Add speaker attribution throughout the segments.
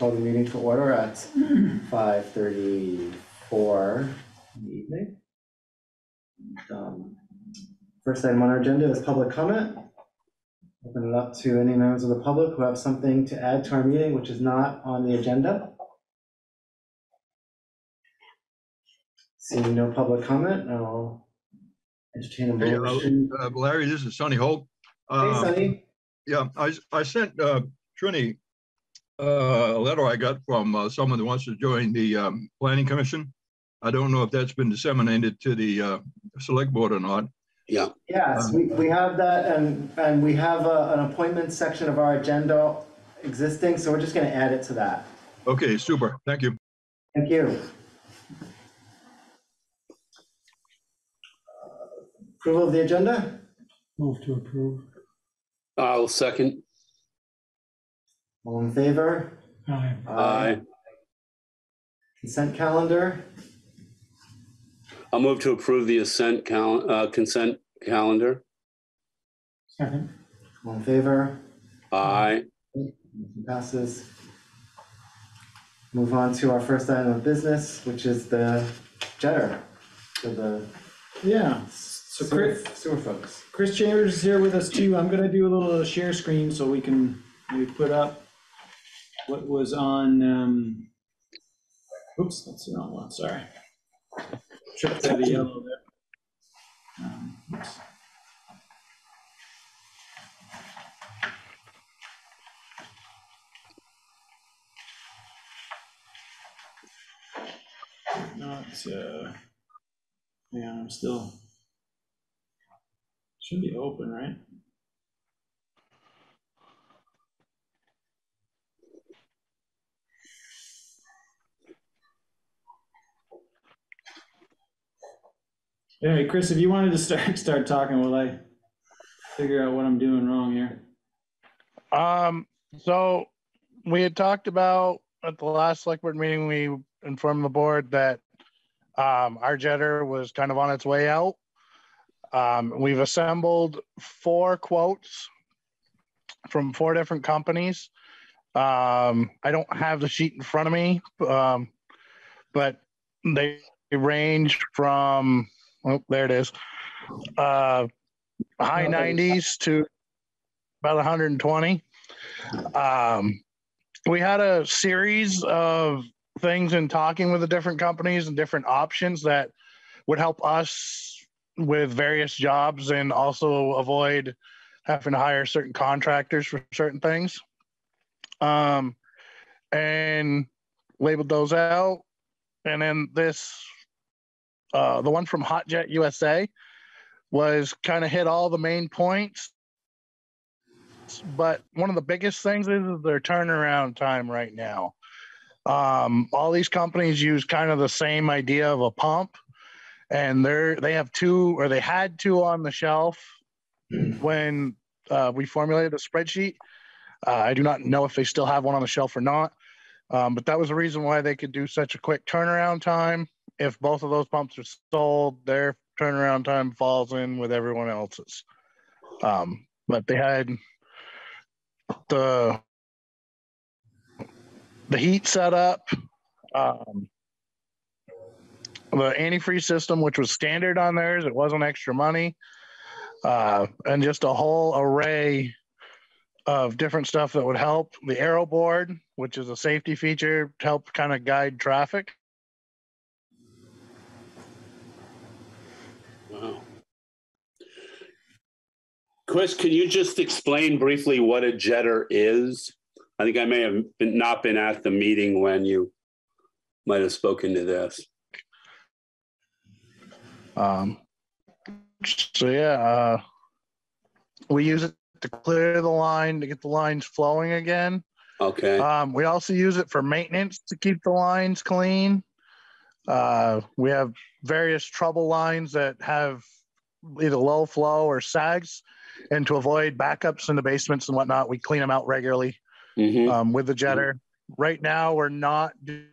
Speaker 1: Call the meeting to order at five thirty-four in the evening. Um, First item on our agenda is public comment. Open it up to any members of the public who have something to add to our meeting which is not on the agenda. Seeing no public comment, I'll entertain a
Speaker 2: Hey, uh,
Speaker 1: motion.
Speaker 2: Uh, Larry, this is Sonny Holt.
Speaker 1: Hey,
Speaker 2: Uh,
Speaker 1: Sonny.
Speaker 2: Yeah, I sent uh, Trini uh, a letter I got from uh, someone who wants to join the um, planning commission. I don't know if that's been disseminated to the uh, select board or not. Yeah.
Speaker 1: Yes, we, we have that, and, and we have a- an appointment section of our agenda existing, so we're just gonna add it to that.
Speaker 2: Okay, super, thank you.
Speaker 1: Thank you. Approval of the agenda?
Speaker 3: Move to approve.
Speaker 4: I'll second.
Speaker 1: All in favor?
Speaker 3: Aye.
Speaker 4: Aye.
Speaker 1: Consent calendar?
Speaker 4: I'll move to approve the assent cal, uh, consent calendar.
Speaker 3: Second.
Speaker 1: All in favor?
Speaker 4: Aye.
Speaker 1: Motion Passes. Move on to our first item of business, which is the jetter for the
Speaker 3: Yeah, so
Speaker 1: sewer
Speaker 3: Chris,
Speaker 1: sewer folks.
Speaker 3: Chris Chambers is here with us too. I'm gonna do a little share screen so we can maybe put up what was on, um, oops, that's the wrong one, sorry. Tripped to the yellow there. Um, oops. No, it's, uh, yeah, I'm still. Should be open, right? All right, Chris, if you wanted to start, start talking while I figure out what I'm doing wrong here.
Speaker 5: Um, so we had talked about at the last select board meeting, we informed the board that um, our jetter was kind of on its way out. Um, we've assembled four quotes from four different companies. Um, I don't have the sheet in front of me, um, but they range from, oh, there it is. Uh, high nineties to about hundred and twenty. Um, we had a series of things in talking with the different companies and different options that would help us with various jobs and also avoid having to hire certain contractors for certain things. Um, and labeled those out. And then this, uh, the one from Hotjet USA was kind of hit all the main points. But one of the biggest things is their turnaround time right now. Um, all these companies use kind of the same idea of a pump, and they're they have two or they had two on the shelf when uh, we formulated a spreadsheet. Uh, I do not know if they still have one on the shelf or not, um, but that was the reason why they could do such a quick turnaround time. If both of those pumps are sold, their turnaround time falls in with everyone else's. Um, but they had the the heat setup, um, the antifreeze system, which was standard on theirs, it wasn't extra money, uh, and just a whole array of different stuff that would help. The arrow board, which is a safety feature, to help kind of guide traffic.
Speaker 4: Chris, can you just explain briefly what a jetter is? I think I may have been- not been at the meeting when you might have spoken to this.
Speaker 5: Um, so yeah, uh, we use it to clear the line to get the lines flowing again.
Speaker 4: Okay,
Speaker 5: Um, we also use it for maintenance to keep the lines clean. Uh, we have various trouble lines that have either low flow or sags. And to avoid backups in the basements and whatnot, we clean them out regularly
Speaker 4: Mhm.
Speaker 5: um, with the jetter. Right now, we're not do-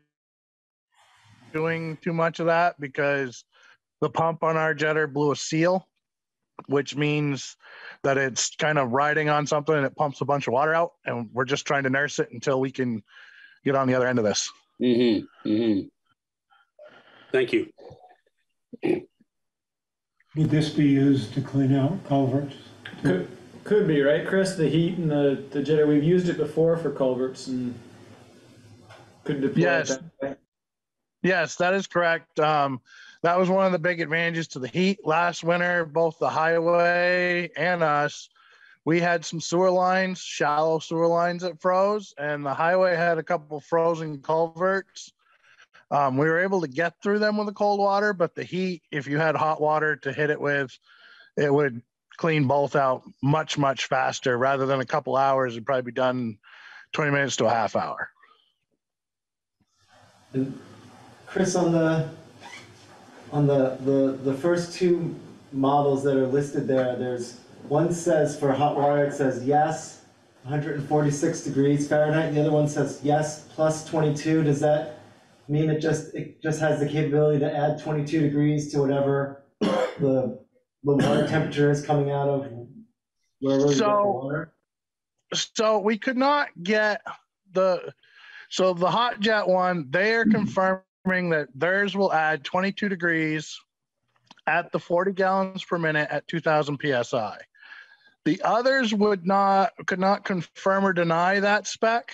Speaker 5: doing too much of that because the pump on our jetter blew a seal, which means that it's kind of riding on something and it pumps a bunch of water out. And we're just trying to nurse it until we can get on the other end of this.
Speaker 4: Mm-hmm, mm-hmm. Thank you.
Speaker 6: Would this be used to clean out culverts?
Speaker 3: Could, could be, right, Chris? The heat and the, the jetter, we've used it before for culverts and could deploy it
Speaker 5: Yes.
Speaker 3: that way.
Speaker 5: Yes, that is correct. Um, that was one of the big advantages to the heat last winter, both the highway and us. We had some sewer lines, shallow sewer lines that froze, and the highway had a couple frozen culverts. Um, we were able to get through them with the cold water, but the heat, if you had hot water to hit it with, it would clean both out much, much faster. Rather than a couple hours, it'd probably be done 20 minutes to a half hour.
Speaker 1: And Chris, on the, on the, the, the first two models that are listed there, there's, one says for hot water, it says yes, hundred and forty-six degrees Fahrenheit, the other one says yes, plus twenty-two, does that mean it just, it just has the capability to add twenty-two degrees to whatever the, the water temperature is coming out of wherever you get the
Speaker 5: So-
Speaker 1: water?
Speaker 5: so we could not get the so the hot jet one they are mm-hmm. confirming that theirs will add 22 degrees at the 40 gallons per minute at 2000 psi the others would not could not confirm or deny that spec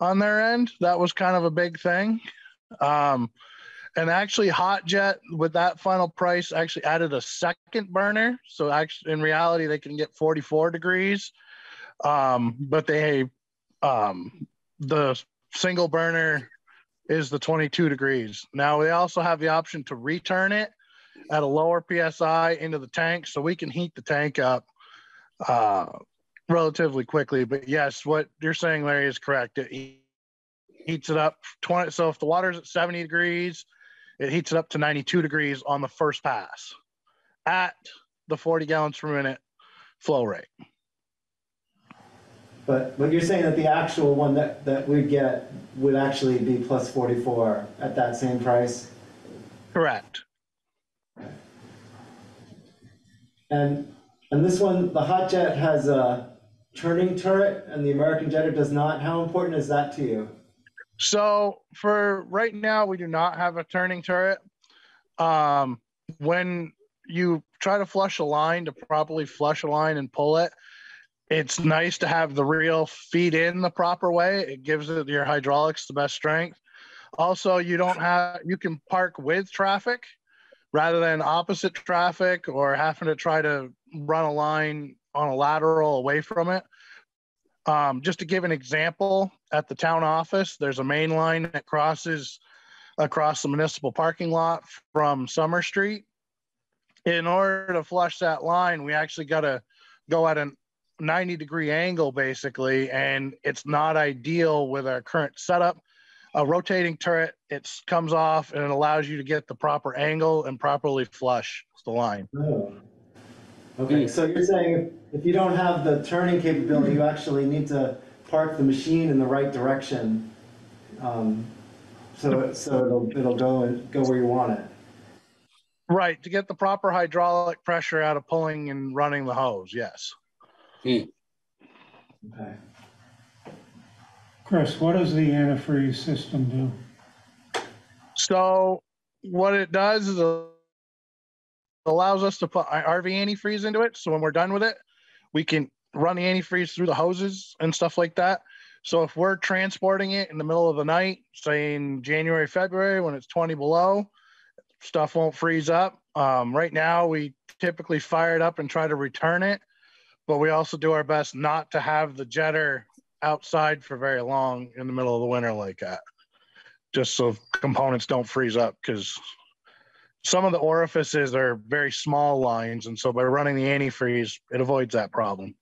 Speaker 5: on their end. That was kind of a big thing um, and actually hot jet with that final price actually added a second burner so actually in reality they can get 44 degrees um, but they um, the single burner is the 22 degrees. Now we also have the option to return it at a lower psi into the tank, so we can heat the tank up uh, relatively quickly. But yes, what you're saying, Larry, is correct. It heats it up 20. So if the water's at 70 degrees, it heats it up to 92 degrees on the first pass at the 40 gallons per minute flow rate.
Speaker 1: But, but you're saying that the actual one that, that we'd get would actually be plus forty-four at that same price?
Speaker 5: Correct.
Speaker 1: And, and this one, the hot jet has a turning turret and the American jetter does not. How important is that to you?
Speaker 5: So for right now, we do not have a turning turret. Um, when you try to flush a line to properly flush a line and pull it, it's nice to have the reel feed in the proper way. It gives it your hydraulics the best strength. Also, you don't have you can park with traffic rather than opposite traffic or having to try to run a line on a lateral away from it. Um, just to give an example, at the town office, there's a main line that crosses across the municipal parking lot from Summer Street. In order to flush that line, we actually got to go at a 90 degree angle basically, and it's not ideal with our current setup. A rotating turret, it comes off and it allows you to get the proper angle and properly flush the line.
Speaker 1: Oh. Okay, so you're saying if, if you don't have the turning capability, you actually need to park the machine in the right direction. Um, so, it- so it'll, it'll go and go where you want it.
Speaker 5: Right, to get the proper hydraulic pressure out of pulling and running the hose, yes.
Speaker 1: Okay.
Speaker 6: Chris, what does the antifreeze system do?
Speaker 5: So what it does is it allows us to put RV antifreeze into it. So when we're done with it, we can run the antifreeze through the hoses and stuff like that. So if we're transporting it in the middle of the night, say in January, February, when it's 20 below, stuff won't freeze up. Um, right now, we typically fire it up and try to return it, but we also do our best not to have the jetter outside for very long in the middle of the winter like that just so components don't freeze up because some of the orifices are very small lines and so by running the antifreeze it avoids that problem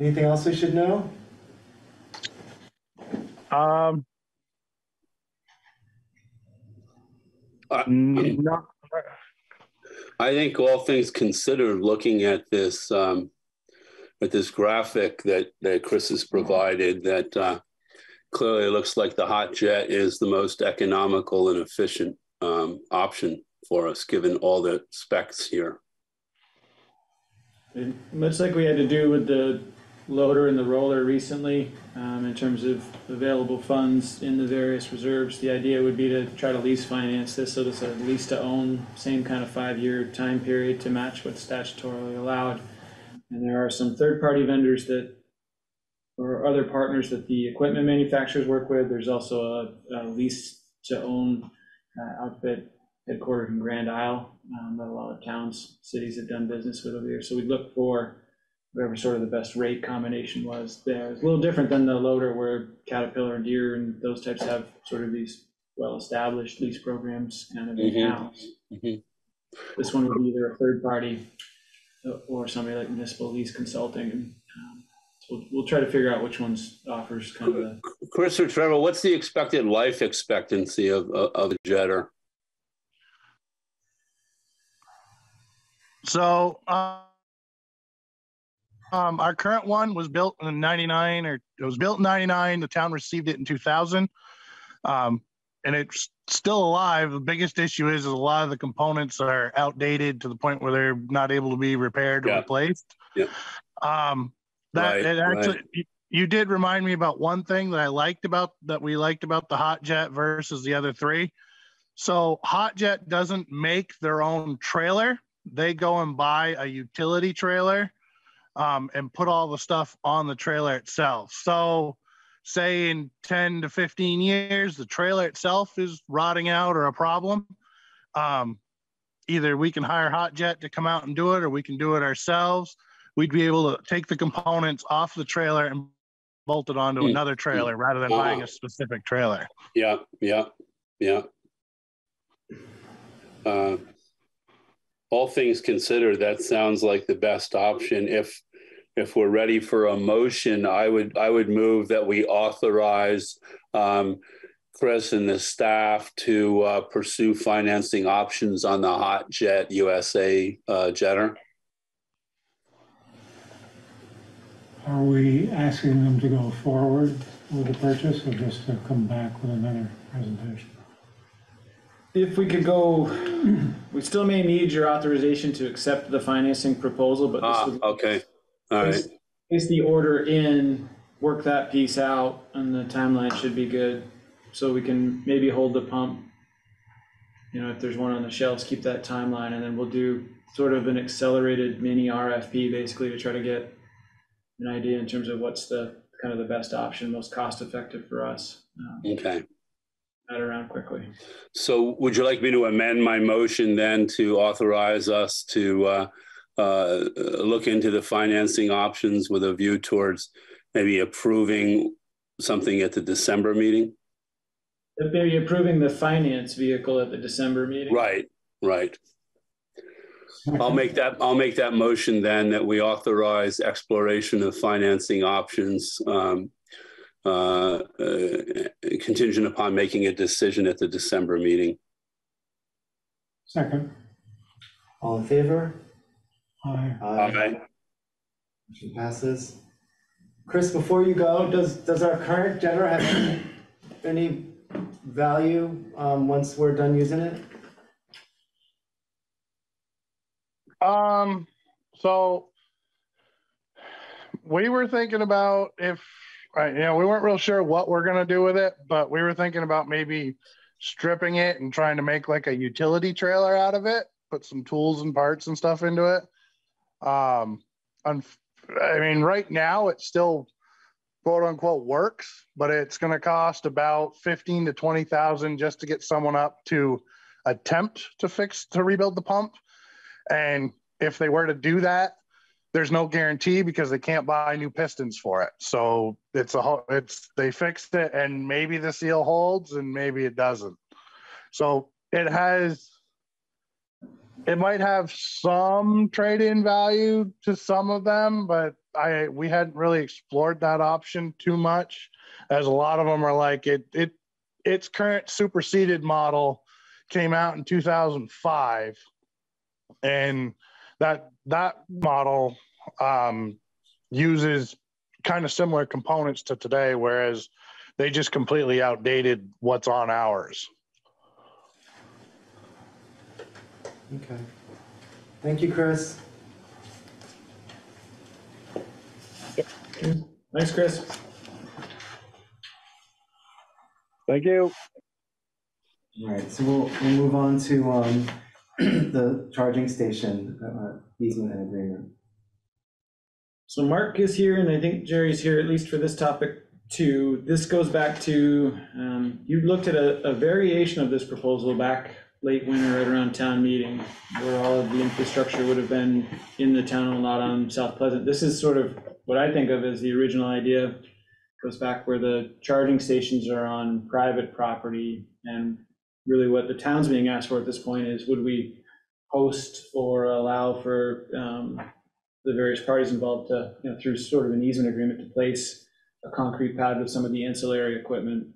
Speaker 1: Anything else we should know?
Speaker 5: um
Speaker 4: Uh,
Speaker 5: n- not,
Speaker 4: I think all things considered, looking at this, um, at this graphic that, that Chris has provided, that uh, clearly looks like the hot jet is the most economical and efficient um, option for us, given all the specs here.
Speaker 3: And Much like we had to do with the loader and the roller recently, um, in terms of available funds in the various reserves, the idea would be to try to lease finance this, so this a lease to own, same kind of five-year time period to match what's statutorily allowed. And there are some third-party vendors that, or other partners that the equipment manufacturers work with. There's also a, a lease to own uh, outfit headquartered in Grand Isle, um, that a lot of towns, cities have done business with over here. So we look for whatever sort of the best rate combination was there. It's a little different than the loader where Caterpillar and Deere and those types have sort of these well-established lease programs kind of
Speaker 4: Mhm.
Speaker 3: in-house.
Speaker 4: Mhm.
Speaker 3: This one would be either a third party or somebody like municipal lease consulting. and um, So we'll, we'll try to figure out which ones offers kind of the
Speaker 4: Chris or Trevor, what's the expected life expectancy of, of, of a jetter?
Speaker 5: So, uh, um, our current one was built in ninety-nine, or it was built in ninety-nine. The town received it in two thousand. Um, and it's still alive. The biggest issue is, is a lot of the components are outdated to the point where they're not able to be repaired or
Speaker 4: Yeah.
Speaker 5: replaced.
Speaker 4: Yeah.
Speaker 5: Um, that,
Speaker 4: Right,
Speaker 5: it actually,
Speaker 4: right.
Speaker 5: you- you did remind me about one thing that I liked about, that we liked about the Hot Jet versus the other three. So Hot Jet doesn't make their own trailer. They go and buy a utility trailer um, and put all the stuff on the trailer itself. So say in 10 to 15 years, the trailer itself is rotting out or a problem. Um, either we can hire Hot Jet to come out and do it, or we can do it ourselves. We'd be able to take the components off the trailer and bolt it onto
Speaker 4: Mm,
Speaker 5: another trailer rather than buying a specific trailer.
Speaker 4: Yeah, yeah, yeah. Uh, All things considered, that sounds like the best option. If, if we're ready for a motion, I would, I would move that we authorize um, Chris and the staff to uh, pursue financing options on the Hot Jet USA uh, jetter.
Speaker 6: Are we asking them to go forward with the purchase or just to come back with another presentation?
Speaker 3: If we could go, we still may need your authorization to accept the financing proposal, but
Speaker 4: Ah,
Speaker 3: this would
Speaker 4: okay, all right.
Speaker 3: place- the order in, work that piece out, and the timeline should be good. So we can maybe hold the pump. You know, if there's one on the shelves, keep that timeline, and then we'll do sort of an accelerated mini RFP, basically, to try to get an idea in terms of what's the, kind of the best option, most cost-effective for us. um,
Speaker 4: Okay.
Speaker 3: That around quickly.
Speaker 4: So would you like me to amend my motion then to authorize us to uh, uh, look into the financing options with a view towards maybe approving something at the December meeting?
Speaker 3: Maybe approving the finance vehicle at the December meeting.
Speaker 4: Right, right. I'll make that, I'll make that motion then that we authorize exploration of financing options um, uh, uh, contingent upon making a decision at the December meeting.
Speaker 6: Second,
Speaker 1: All in favor?
Speaker 6: Aye.
Speaker 4: Aye.
Speaker 1: Motion passes. Chris, before you go, does, does our current generator have any, any value, um, once we're done using it?
Speaker 5: Um, so we were thinking about if, right, you know, we weren't real sure what we're gonna do with it, but we were thinking about maybe stripping it and trying to make like a utility trailer out of it, put some tools and parts and stuff into it. Um, I mean, right now it still quote unquote works, but it's gonna cost about fifteen to twenty thousand just to get someone up to attempt to fix, to rebuild the pump. And if they were to do that, there's no guarantee because they can't buy new pistons for it. So it's a whole, it's, they fixed it and maybe the seal holds and maybe it doesn't. So it has, it might have some trade-in value to some of them, but I, we hadn't really explored that option too much. As a lot of them are like it, it, its current superseded model came out in 2005 and that that model um, uses kind of similar components to today whereas they just completely outdated what's on ours
Speaker 1: Okay. Thank you, Chris.
Speaker 3: Thanks, Chris.
Speaker 5: Thank you.
Speaker 1: All right, so we'll, we'll move on to, um, the charging station, uh, easement and agreement.
Speaker 3: So Mark is here, and I think Jerry's here, at least for this topic too. This goes back to, um, you looked at a, a variation of this proposal back late winter right around town meeting, where all of the infrastructure would have been in the town lot on South Pleasant. This is sort of what I think of as the original idea. Goes back where the charging stations are on private property, and really what the town's being asked for at this point is, would we host or allow for, um, the various parties involved to, you know, through sort of an easement agreement to place a concrete pad with some of the ancillary equipment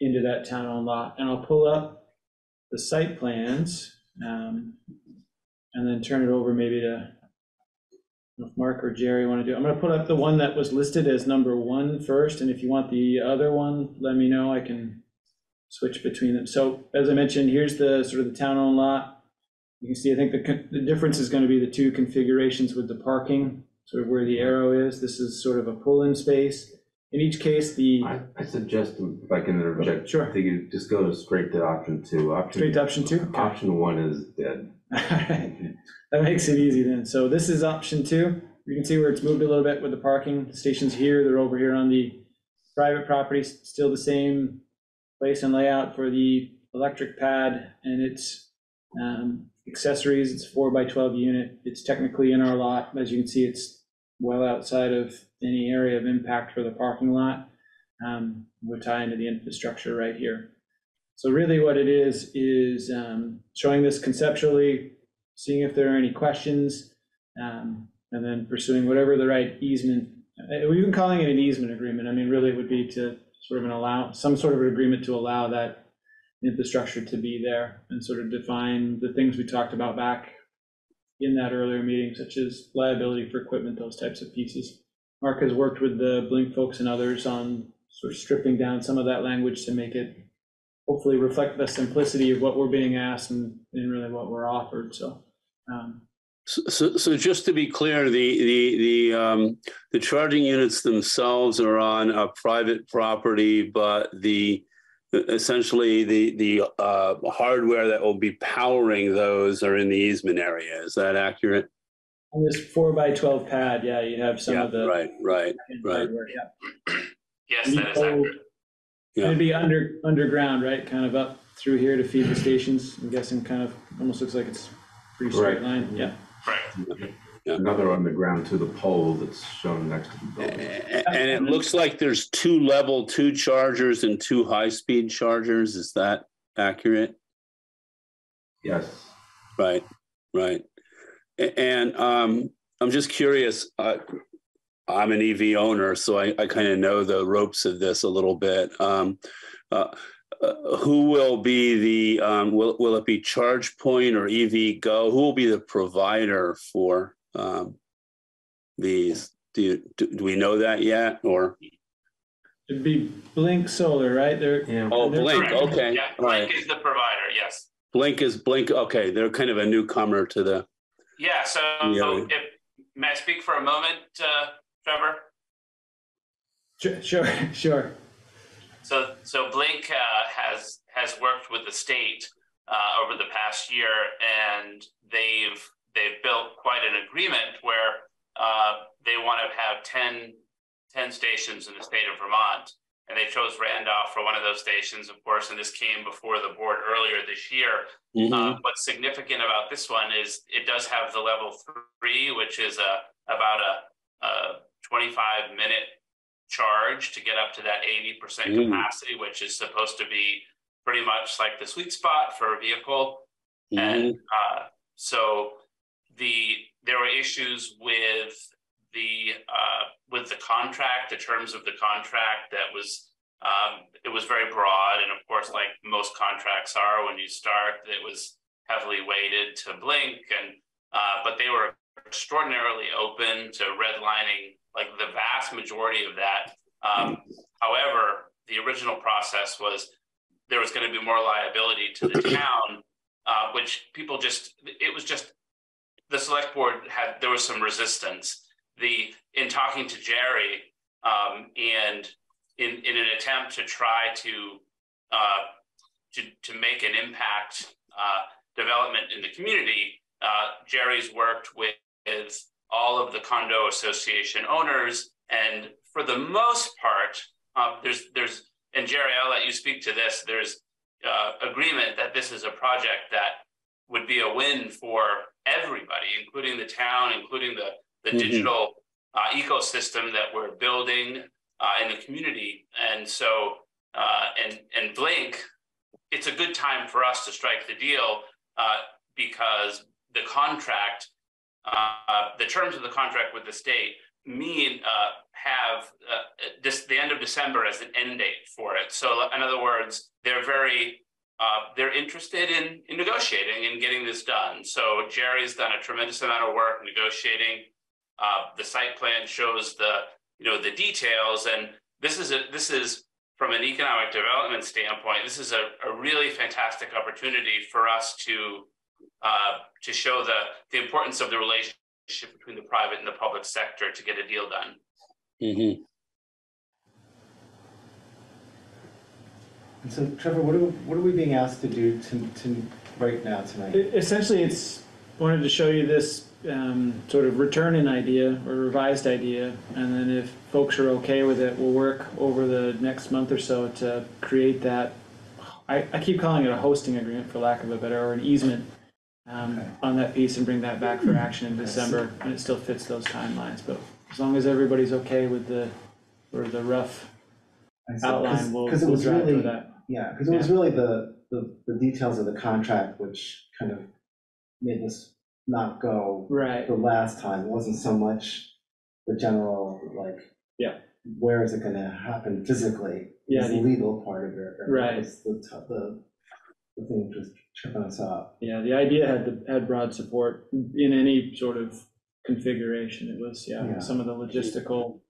Speaker 3: into that town-owned lot. And I'll pull up the site plans, um, and then turn it over maybe to, if Mark or Jerry want to do, I'm gonna put up the one that was listed as number one first, and if you want the other one, let me know, I can switch between them. So as I mentioned, here's the sort of the town-owned lot. You can see, I think the, the difference is gonna be the two configurations with the parking, sort of where the arrow is. This is sort of a pull-in space. In each case, the,
Speaker 7: I, I suggest, if I can interject.
Speaker 3: Sure.
Speaker 7: I think you just go straight to option two. Option-
Speaker 3: straight to option two?
Speaker 7: Option one is dead.
Speaker 3: That makes it easy then. So this is option two. You can see where it's moved a little bit with the parking. Station's here, they're over here on the private property, still the same place and layout for the electric pad and its um, accessories. It's four by 12 unit. It's technically in our lot. As you can see, it's well outside of any area of impact for the parking lot. Um, We'll tie into the infrastructure right here. So really what it is, is um, showing this conceptually, seeing if there are any questions, um, and then pursuing whatever the right easement, uh, we've been calling it an easement agreement. I mean, really would be to sort of an allow, some sort of agreement to allow that infrastructure to be there and sort of define the things we talked about back in that earlier meeting, such as liability for equipment, those types of pieces. Mark has worked with the Blink folks and others on sort of stripping down some of that language to make it hopefully reflect the simplicity of what we're being asked and, and really what we're offered, so. um,
Speaker 4: So, so, so just to be clear, the, the, the, um, the charging units themselves are on a private property, but the, essentially the, the, uh, hardware that will be powering those are in the easement area. Is that accurate?
Speaker 3: On this four by twelve pad, yeah, you have some
Speaker 4: Yeah,
Speaker 3: of the.
Speaker 4: right, right. right.
Speaker 3: hardware, Yeah.
Speaker 8: Yes, that is accurate.
Speaker 4: Yeah.
Speaker 3: It'd be under, underground, right, kind of up through here to feed the stations, I'm guessing kind of, almost looks like it's pretty straight
Speaker 7: Right.
Speaker 3: line, yeah.
Speaker 8: Correct.
Speaker 7: Another underground to the pole that's shown next to the building.
Speaker 4: And it looks like there's two level two chargers and two high-speed chargers. Is that accurate?
Speaker 7: Yes.
Speaker 4: Right, right. And um, I'm just curious, uh, I'm an EV owner, so I, I kind of know the ropes of this a little bit. Um, uh, uh, who will be the, um, will, will it be ChargePoint or EVgo? Who will be the provider for um, these? Do, you, do, do we know that yet or?
Speaker 3: It'd be Blink Solar, right, they're,
Speaker 7: Yeah.
Speaker 4: Oh,
Speaker 3: They're
Speaker 4: Blink,
Speaker 8: Correct.
Speaker 4: okay,
Speaker 8: Yeah,
Speaker 4: all right.
Speaker 8: Blink is the provider, yes.
Speaker 4: Blink is Blink, okay, they're kind of a newcomer to the,
Speaker 8: Yeah, so
Speaker 4: Yeah.
Speaker 8: if, may I speak for a moment, uh, Trevor?
Speaker 3: sure, sure, sure.
Speaker 8: So, so Blink uh, has has worked with the state uh, over the past year, and they've they've built quite an agreement where uh, they want to have 10, 10 stations in the state of Vermont, and they chose Randolph for one of those stations, of course. And this came before the board earlier this year.
Speaker 4: Mhm.
Speaker 8: Uh, what's significant about this one is it does have the level three, which is a about a, a 25 minute charge to get up to that 80%
Speaker 4: Mm.
Speaker 8: capacity, which is supposed to be pretty much like the sweet spot for a vehicle.
Speaker 4: Mhm.
Speaker 8: And uh, so the there were issues with the uh, with the contract, the terms of the contract that was um, it was very broad, and of course, like most contracts are, when you start, it was heavily weighted to Blink, and uh, but they were extraordinarily open to redlining like the vast majority of that. Um, however, the original process was there was going to be more liability to the town, uh, which people just it was just the select board had there was some resistance. The in talking to Jerry, um, and in, in an attempt to try to, uh, to, to make an impact, uh, development in the community, uh, Jerry's worked with, with all of the condo association owners. And for the most part, uh, there's, there's, and Jerry, I'll let you speak to this. There's uh, agreement that this is a project that would be a win for everybody, including the town, including the, the
Speaker 4: Mhm.
Speaker 8: digital uh, ecosystem that we're building uh, in the community. And so, uh, and, and Blink, it's a good time for us to strike the deal uh, because the contract, uh, the terms of the contract with the state mean uh, have uh, this the end of December as an end date for it. So in other words, they're very uh, they're interested in, in negotiating and getting this done. So Jerry's done a tremendous amount of work negotiating. Uh, the site plan shows the you know the details, and this is a this is from an economic development standpoint. This is a, a really fantastic opportunity for us to uh, to show the the importance of the relationship between the private and the public sector to get a deal done.
Speaker 4: Mhm.
Speaker 1: So Trevor, what are, what are we being asked to do to, to, right now tonight?
Speaker 3: Essentially, it's, wanted to show you this um, sort of return in idea or revised idea. And then if folks are okay with it, we'll work over the next month or so to create that. I, I keep calling it a hosting agreement for lack of a better, or an easement um,
Speaker 1: Okay.
Speaker 3: on that piece and bring that back for action in December. And it still fits those timelines. But as long as everybody's okay with the, or the rough
Speaker 1: I see. 'Cause-
Speaker 3: outline, we'll,
Speaker 1: 'cause it
Speaker 3: we'll
Speaker 1: was
Speaker 3: drive for
Speaker 1: really-
Speaker 3: that.
Speaker 1: Yeah, because it was really the, the, the details of the contract which kind of made this not go
Speaker 3: Right.
Speaker 1: the last time. It wasn't so much the general, like.
Speaker 3: Yeah.
Speaker 1: Where is it gonna happen physically?
Speaker 3: Yeah,
Speaker 1: It's the
Speaker 3: the-
Speaker 1: legal part of it. or
Speaker 3: Right.
Speaker 1: It's the, t- the, the thing which was tripping us up.
Speaker 3: Yeah, the idea had, the- had broad support in any sort of configuration. It was, yeah,
Speaker 1: Yeah.
Speaker 3: some of the logistical,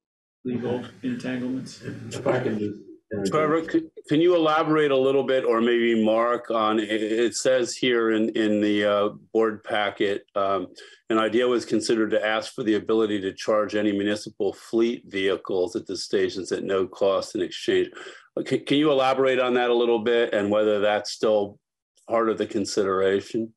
Speaker 3: legal entanglements.
Speaker 7: If I can just.
Speaker 4: Trevor, can you elaborate a little bit, or maybe Mark, on, it- says here in, in the uh, board packet, um, an idea was considered to ask for the ability to charge any municipal fleet vehicles at the stations at no cost in exchange. Uh, Can, can you elaborate on that a little bit and whether that's still part of the consideration?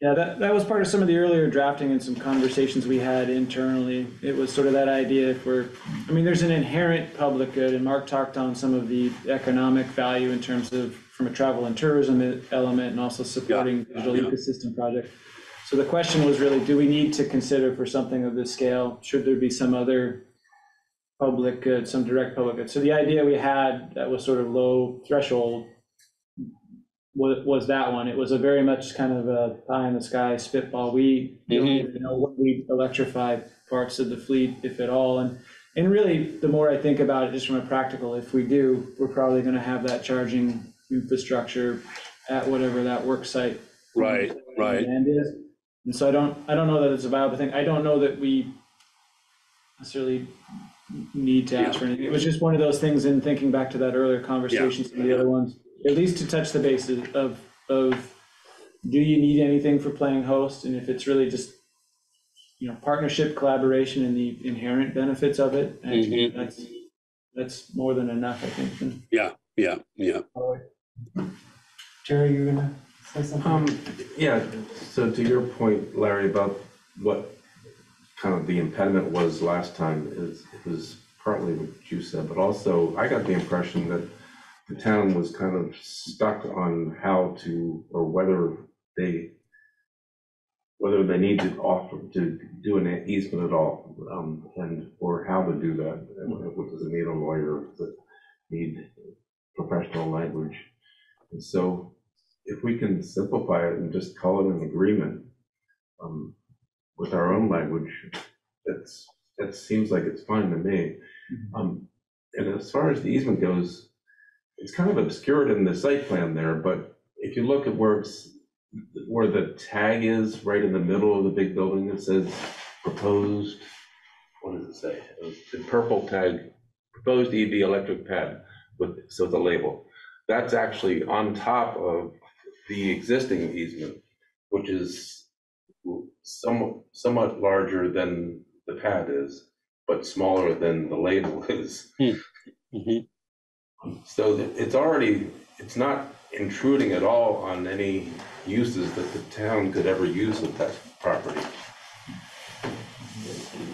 Speaker 3: Yeah, that, that was part of some of the earlier drafting and some conversations we had internally. It was sort of that idea if we're, I mean, there's an inherent public good, and Mark talked on some of the economic value in terms of, from a travel and tourism element, and also supporting digital
Speaker 4: yeah.
Speaker 3: ecosystem project. So the question was really, do we need to consider for something of this scale, should there be some other public good, some direct public good? So the idea we had that was sort of low threshold was, was that one. It was a very much kind of a pie in the sky spitball. We don't
Speaker 4: Mhm.
Speaker 3: even know what we electrify parts of the fleet, if at all. And, and really, the more I think about it, just from a practical, if we do, we're probably gonna have that charging infrastructure at whatever that work site.
Speaker 4: Right, right.
Speaker 3: Is. And so I don't, I don't know that it's a viable thing. I don't know that we necessarily need to ask for anything. It was just one of those things in thinking back to that earlier conversation, some of the other ones, at least to touch the bases of, of, do you need anything for playing host? And if it's really just, you know, partnership, collaboration, and the inherent benefits of it, I think
Speaker 4: Mhm.
Speaker 3: that's, that's more than enough, I think. Yeah,
Speaker 4: Yeah, yeah.
Speaker 1: Jerry, you were gonna say something?
Speaker 7: Um, yeah, so to your point, Larry, about what kind of the impediment was last time is, it was partly what you said, but also I got the impression that the town was kind of stuck on how to, or whether they, whether they need to offer, to do an easement at all, um, and, or how to do that. And Does it need a lawyer, does it need professional language? And so if we can simplify it and just call it an agreement um, with our own language, that's, that seems like it's fine to me. Um, And as far as the easement goes, it's kind of obscured in the site plan there, but if you look at where it's, where the tag is, right in the middle of the big building, that says proposed, what does it say? The purple tag, proposed EV electric pad with, so a label. That's actually on top of the existing easement, which is somewhat, somewhat larger than the pad is, but smaller than the label is.
Speaker 4: Mhm.
Speaker 7: So that it's already, it's not intruding at all on any uses that the town could ever use with that property.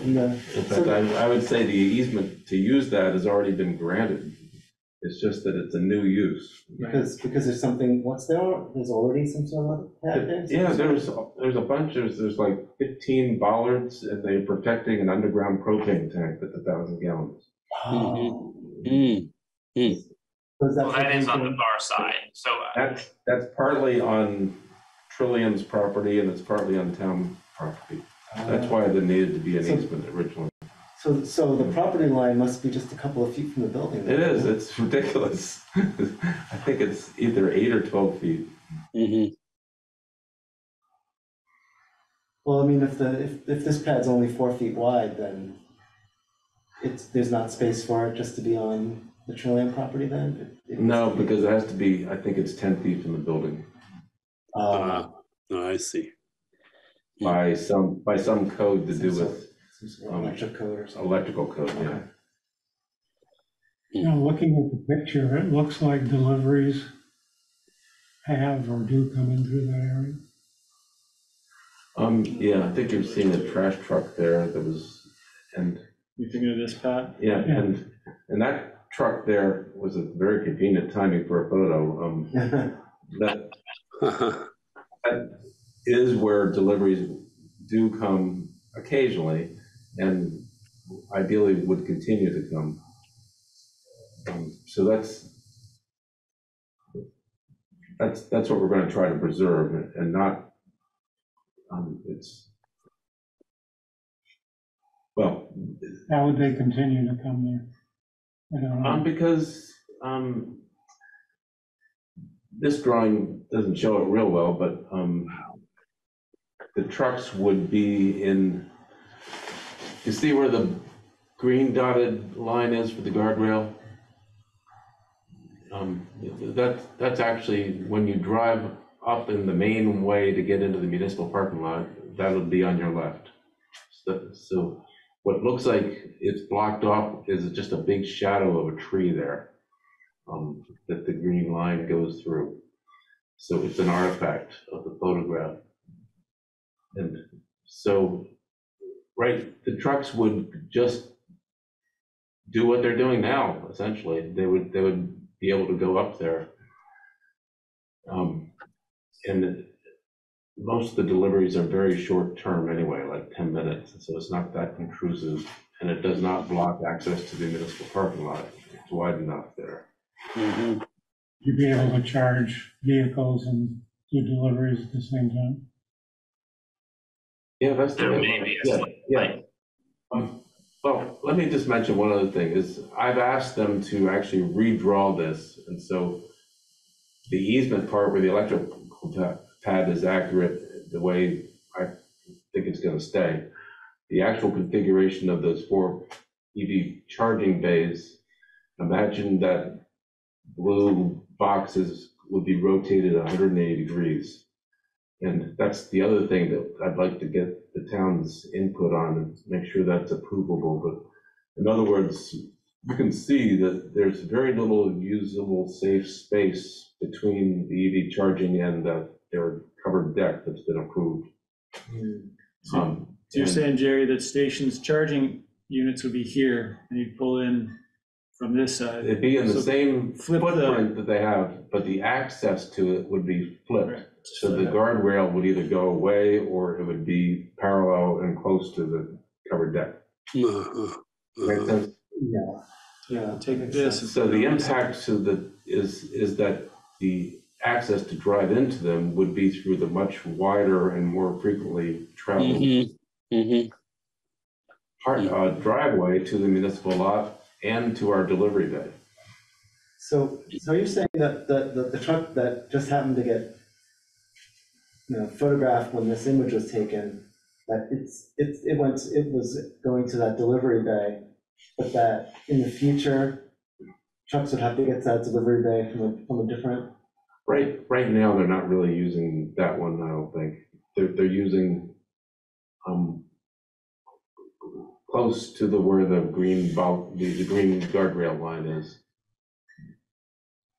Speaker 1: And the,
Speaker 7: In fact, I, I would say the easement to use that has already been granted. It's just that it's a new use.
Speaker 1: because, because there's something, what's there, there's already some sort of pad there?
Speaker 7: Yeah, there's, there's a bunch, there's, there's like fifteen bollards and they're protecting an underground propane tank that's a thousand gallons.
Speaker 1: Oh.
Speaker 4: Mm.
Speaker 1: So is that
Speaker 8: Well, that is on the
Speaker 1: something-
Speaker 8: far side, so. uh,
Speaker 7: That's, that's partly on Trillium's property and it's partly on town property. That's why there needed to be an
Speaker 1: So-
Speaker 7: easement originally.
Speaker 1: So, so the property line must be just a couple of feet from the building.
Speaker 7: It
Speaker 1: then,
Speaker 7: it's ridiculous. I think it's either eight or twelve feet.
Speaker 4: Mhm.
Speaker 1: Well, I mean, if the, if, if this pad's only four feet wide, then it's, there's not space for it just to be on the Trillium property then? It- it
Speaker 7: No,
Speaker 1: must be-
Speaker 7: because it has to be, I think it's ten feet from the building
Speaker 1: Oh,
Speaker 4: Ah, oh, I see.
Speaker 7: by some, by some code to do with
Speaker 1: some sort of
Speaker 7: um,
Speaker 1: electric code or something.
Speaker 7: electrical code, yeah.
Speaker 1: Okay.
Speaker 6: You know, looking at the picture, it looks like deliveries have or do come in through that area.
Speaker 7: Um, yeah, I think you're seeing a trash truck there that was, and,
Speaker 3: You thinking of this, Pat?
Speaker 7: yeah,
Speaker 6: Yeah.
Speaker 7: and, and that truck there was a very convenient timing for a photo. Um, that, that is where deliveries do come occasionally and ideally would continue to come. Um, So that's, that's, that's what we're gonna try to preserve and not, um, it's, well,
Speaker 6: How would they continue to come there? I don't
Speaker 7: um, because, um, this drawing doesn't show it real well, but, um, the trucks would be in, you see where the green dotted line is for the guardrail? Um, that, that's actually, when you drive up in the main way to get into the municipal parking lot, that'll be on your left. So, so what looks like it's blocked off is just a big shadow of a tree there, um, that the green line goes through. So it's an artifact of the photograph. And so, right, the trucks would just do what they're doing now, essentially. They would, they would be able to go up there. Um, and most of the deliveries are very short term anyway, like ten minutes, so it's not that intrusive. And it does not block access to the municipal parking lot. It's wide enough there.
Speaker 4: Mhm.
Speaker 6: You'd be able to charge vehicles and do deliveries at the same time?
Speaker 7: Yeah, that's. the
Speaker 8: There
Speaker 7: way-
Speaker 8: may be a
Speaker 7: Yeah,
Speaker 8: slight-
Speaker 7: yeah. Um, Well, let me just mention one other thing, is I've asked them to actually redraw this, and so the easement part where the electrical pa- pad is accurate, the way I think it's gonna stay. The actual configuration of those four EV charging bays, imagine that blue boxes would be rotated hundred and eighty degrees. And that's the other thing that I'd like to get the town's input on and make sure that's approvable. But in other words, you can see that there's very little usable safe space between the EV charging and the, their covered deck that's been approved.
Speaker 3: So
Speaker 7: Um,
Speaker 3: so you're
Speaker 7: and-
Speaker 3: saying, Jerry, that stations charging units would be here and you'd pull in from this side?
Speaker 7: It'd be in the
Speaker 3: So
Speaker 7: same
Speaker 3: flip the-
Speaker 7: footprint that they have, but the access to it would be flipped.
Speaker 3: Right.
Speaker 7: So the guardrail would either go away or it would be parallel and close to the covered deck.
Speaker 4: Uh-huh.
Speaker 7: Make
Speaker 4: Uh-huh.
Speaker 7: sense?
Speaker 1: Yeah, yeah.
Speaker 3: Take
Speaker 1: makes
Speaker 3: this
Speaker 1: sense.
Speaker 7: So the impact to the, is, is that the access to drive into them would be through the much wider and more frequently traveled
Speaker 4: Mhm. Mhm.
Speaker 7: part, uh, driveway to the municipal lot and to our delivery bay.
Speaker 1: So, so you're saying that the, the, the truck that just happened to get, you know, photographed when this image was taken, that it's, it's, it went, it was going to that delivery bay, but that in the future, trucks would have to get to that delivery bay from a, from a different,
Speaker 7: Right, right now, they're not really using that one, I don't think. They're, they're using, um, close to the, where the green bulk, the, the green guardrail line is.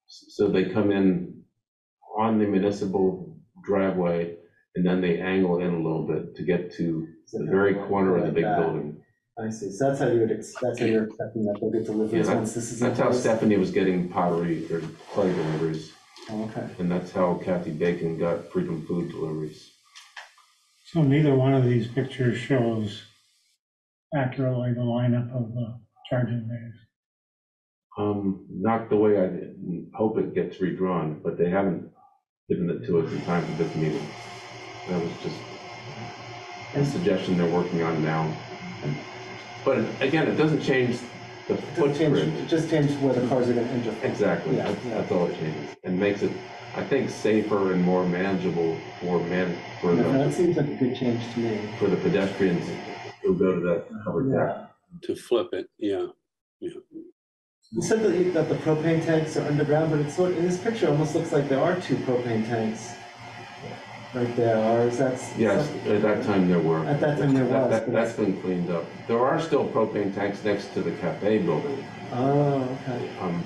Speaker 7: So they come in on the municipal driveway, and then they angle in a little bit to get to the very corner of the big
Speaker 1: Like that.
Speaker 7: building.
Speaker 1: I see, so that's how you would, ex- that's how you're expecting that they'll get deliveries
Speaker 7: Yeah,
Speaker 1: once this is in
Speaker 7: That's how
Speaker 1: place?
Speaker 7: Stephanie was getting pottery or clay deliveries,
Speaker 1: Okay,
Speaker 7: and that's how Kathy Bacon got freedom food deliveries.
Speaker 6: So neither one of these pictures shows accurately the lineup of the charging bays.
Speaker 7: Um, not the way I hope it gets redrawn, but they haven't given it to us in time for this meeting. That was just a suggestion they're working on now. But again, it doesn't change the
Speaker 1: Just change,
Speaker 7: footprint.
Speaker 1: just change where the cars are gonna enter. from.
Speaker 7: Exactly,
Speaker 1: Yeah,
Speaker 7: that's,
Speaker 1: yeah.
Speaker 7: that's all it changes, and makes it, I think, safer and more manageable for man, for
Speaker 1: Yeah, That
Speaker 7: the,
Speaker 1: seems like a good change to me.
Speaker 7: for the pedestrians who go to that covered deck.
Speaker 1: Yeah.
Speaker 4: To flip it, yeah.
Speaker 1: You said that, you- that the propane tanks are underground, but it's sort, in this picture, it almost looks like there are two propane tanks right there, or is that? s-
Speaker 7: Yes,
Speaker 1: something-
Speaker 7: at that time there were.
Speaker 1: At that time there
Speaker 7: That-
Speaker 1: was,
Speaker 7: that-
Speaker 1: but
Speaker 7: That's been cleaned up. There are still propane tanks next to the cafe building.
Speaker 1: Oh, okay.
Speaker 7: Um,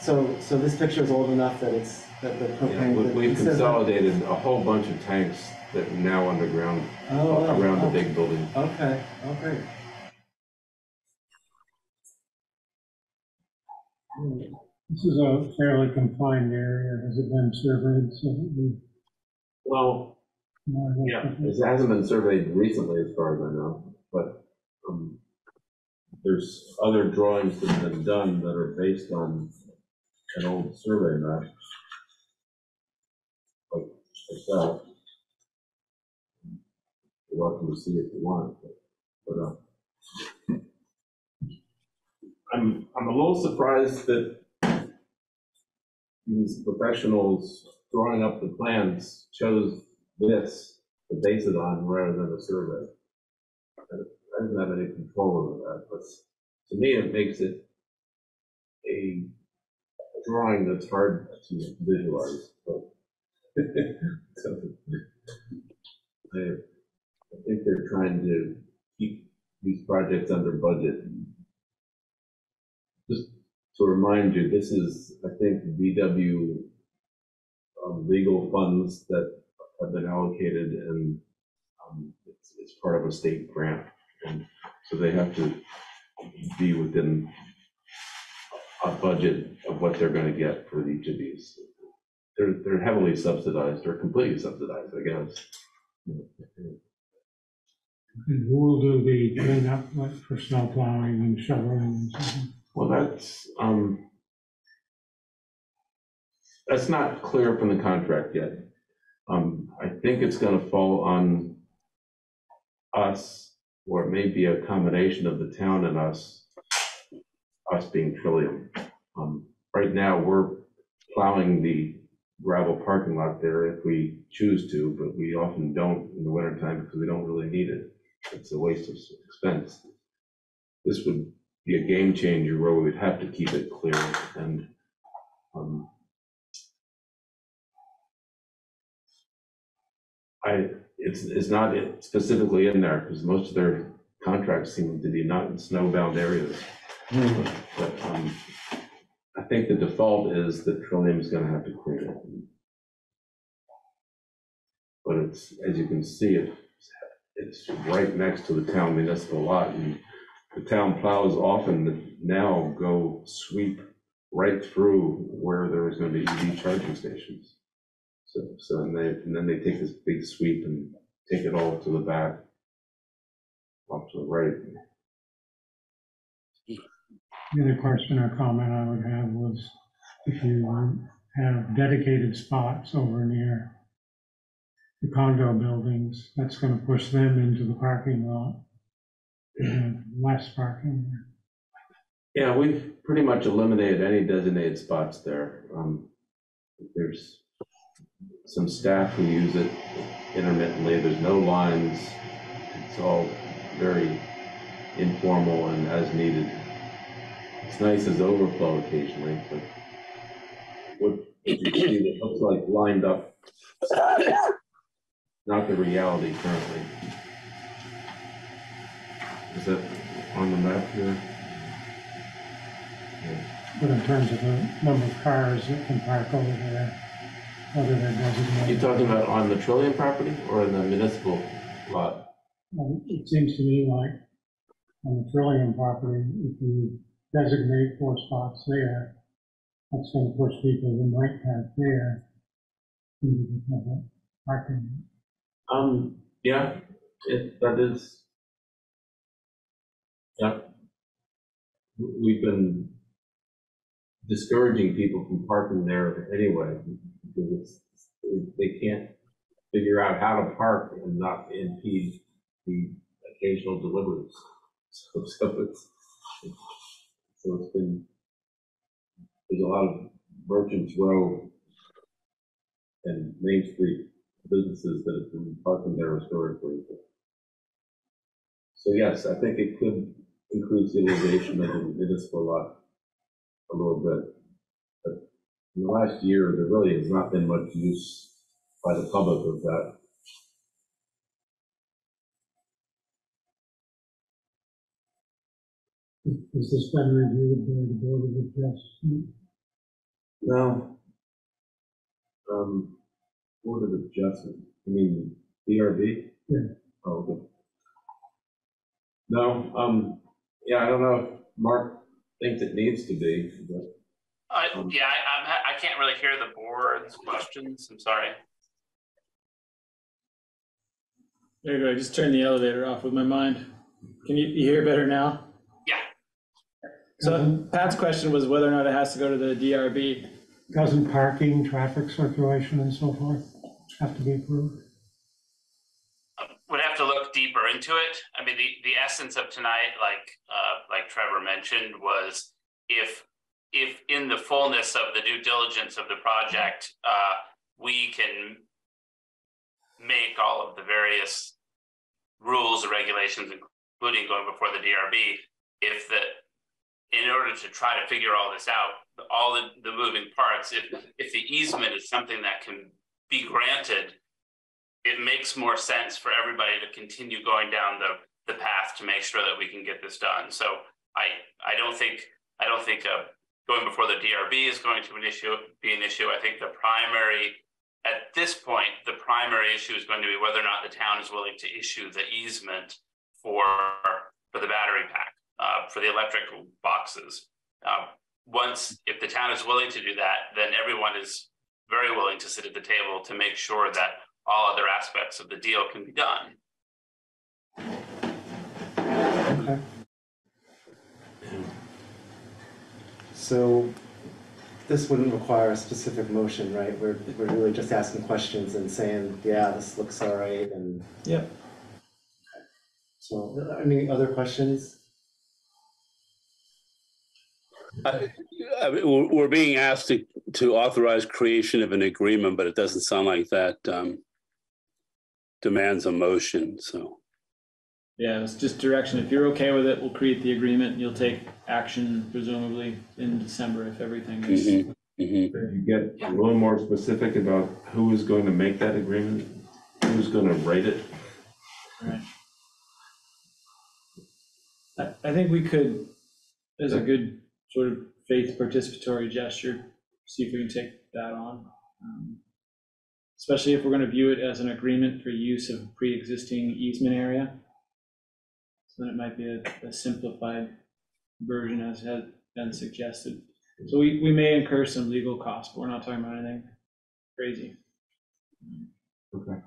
Speaker 1: So, so this picture is old enough that it's, that the
Speaker 7: yeah,
Speaker 1: propane.
Speaker 7: we-
Speaker 1: that-
Speaker 7: We've
Speaker 1: it says that-
Speaker 7: consolidated a whole bunch of tanks that are now underground,
Speaker 1: Oh, wow.
Speaker 7: around the
Speaker 1: Oh,
Speaker 7: big building.
Speaker 1: Okay, oh, great. Hmm.
Speaker 6: This is a fairly confined area. Has it been surveyed so that we?
Speaker 7: Well, Yeah, it hasn't been surveyed recently, as far as I know, but, um, there's other drawings that have been done that are based on an old survey map. Like, like that. You're welcome to see if you want, but, but, uh, I'm, I'm a little surprised that these professionals drawing up the plans chose this to base it on rather than a survey. I don't have any control over that, but to me, it makes it a drawing that's hard to visualize, so, I, I think they're trying to keep these projects under budget. Just to remind you, this is, I think, VW um, legal funds that have been allocated and um, it's, it's part of a state grant. And so they have to be within a budget of what they're gonna get for each of these. They're, they're heavily subsidized, or completely subsidized, I guess.
Speaker 6: And who will do the cleanup, like for snow plowing and shoveling and something?
Speaker 7: Well, that's, um, that's not clear from the contract yet. Um, I think it's gonna fall on us, or it may be a combination of the town and us, us being Trillium. Um, right now, we're plowing the gravel parking lot there if we choose to, but we often don't in the wintertime because we don't really need it. It's a waste of expense. This would be a game changer where we would have to keep it clear and, um, I, it's, it's not specifically in there because most of their contracts seem to be not in snowbound areas. But, um, I think the default is that Trillium is gonna have to clean it. But it's, as you can see, it, it's right next to the town municipal lot and the town plows often now go sweep right through where there is gonna be EV charging stations. So, so and they, and then they take this big sweep and take it all to the back. Off to the right.
Speaker 6: The other question or comment I would have was if you um, have dedicated spots over near the condo buildings, that's gonna push them into the parking lot. And less parking there.
Speaker 7: Yeah, we've pretty much eliminated any designated spots there. Um, There's some staff who use it intermittently, there's no lines. It's all very informal and as needed. It's nice as overflow occasionally, but what you see that looks like lined up, not the reality currently. Is that, on the map here. Yeah.
Speaker 6: But in terms of the number of cars that can park over there, whether they're
Speaker 7: You
Speaker 6: designated.
Speaker 7: talking about on the Trillium property or in the municipal lot?
Speaker 6: It seems to me like on the Trillium property, if you designate four spots there, that's gonna push people who might have there into the public parking.
Speaker 7: Um, yeah, it, that is. Yeah. We've been discouraging people from parking there anyway, because it's, they can't figure out how to park and not impede the occasional deliveries. So, so it's, so it's been, there's a lot of Merchants Row and Main Street businesses that have been parking there historically. So yes, I think it could increase utilization of the municipal lot a little bit. In the last year, there really has not been much use by the public of that.
Speaker 6: Has this been reviewed by the Board of Adjustment?
Speaker 7: No. Um, Board of Adjustment, I mean, DRB?
Speaker 6: Yeah.
Speaker 7: Oh, okay. No, um, yeah, I don't know if Mark thinks it needs to be, but
Speaker 8: Uh,
Speaker 7: Um,
Speaker 8: yeah, I, I'm, ha- I can't really hear the board's questions. I'm sorry.
Speaker 3: There you go, I just turned the elevator off with my mind. Can you, you hear better now?
Speaker 8: Yeah.
Speaker 3: So Pat's question was whether or not it has to go to the DRB.
Speaker 6: Doesn't parking, traffic circulation and so forth have to be approved?
Speaker 8: Would have to look deeper into it. I mean, the, the essence of tonight, like, uh, like Trevor mentioned, was if, if in the fullness of the due diligence of the project, uh, we can make all of the various rules and regulations, including going before the DRB, if the, in order to try to figure all this out, all the, the moving parts, if, if the easement is something that can be granted, it makes more sense for everybody to continue going down the, the path to make sure that we can get this done. So I, I don't think, I don't think, uh, going before the DRB is going to an issue, be an issue. I think the primary, at this point, the primary issue is going to be whether or not the town is willing to issue the easement for, for the battery pack, uh, for the electrical boxes. Uh, once, if the town is willing to do that, then everyone is very willing to sit at the table to make sure that all other aspects of the deal can be done.
Speaker 1: Okay. So this wouldn't require a specific motion, right? We're, we're really just asking questions and saying, yeah, this looks all right, and
Speaker 3: Yep.
Speaker 1: so, any other questions?
Speaker 4: I I mean, We're we're being asked to, to authorize creation of an agreement, but it doesn't sound like that um, demands a motion, so.
Speaker 3: Yeah, it's just direction. If you're okay with it, we'll create the agreement. You'll take action presumably in December if everything is.
Speaker 4: mhm,
Speaker 7: you get a little more specific about who is going to make that agreement? Who's going to write it?
Speaker 3: I, I think we could, as a good sort of faith participatory gesture, see if we can take that on. Um, Especially if we're gonna view it as an agreement for use of pre-existing easement area. So then it might be a, a simplified version as had been suggested. So we, we may incur some legal costs, but we're not talking about anything crazy.
Speaker 7: Okay.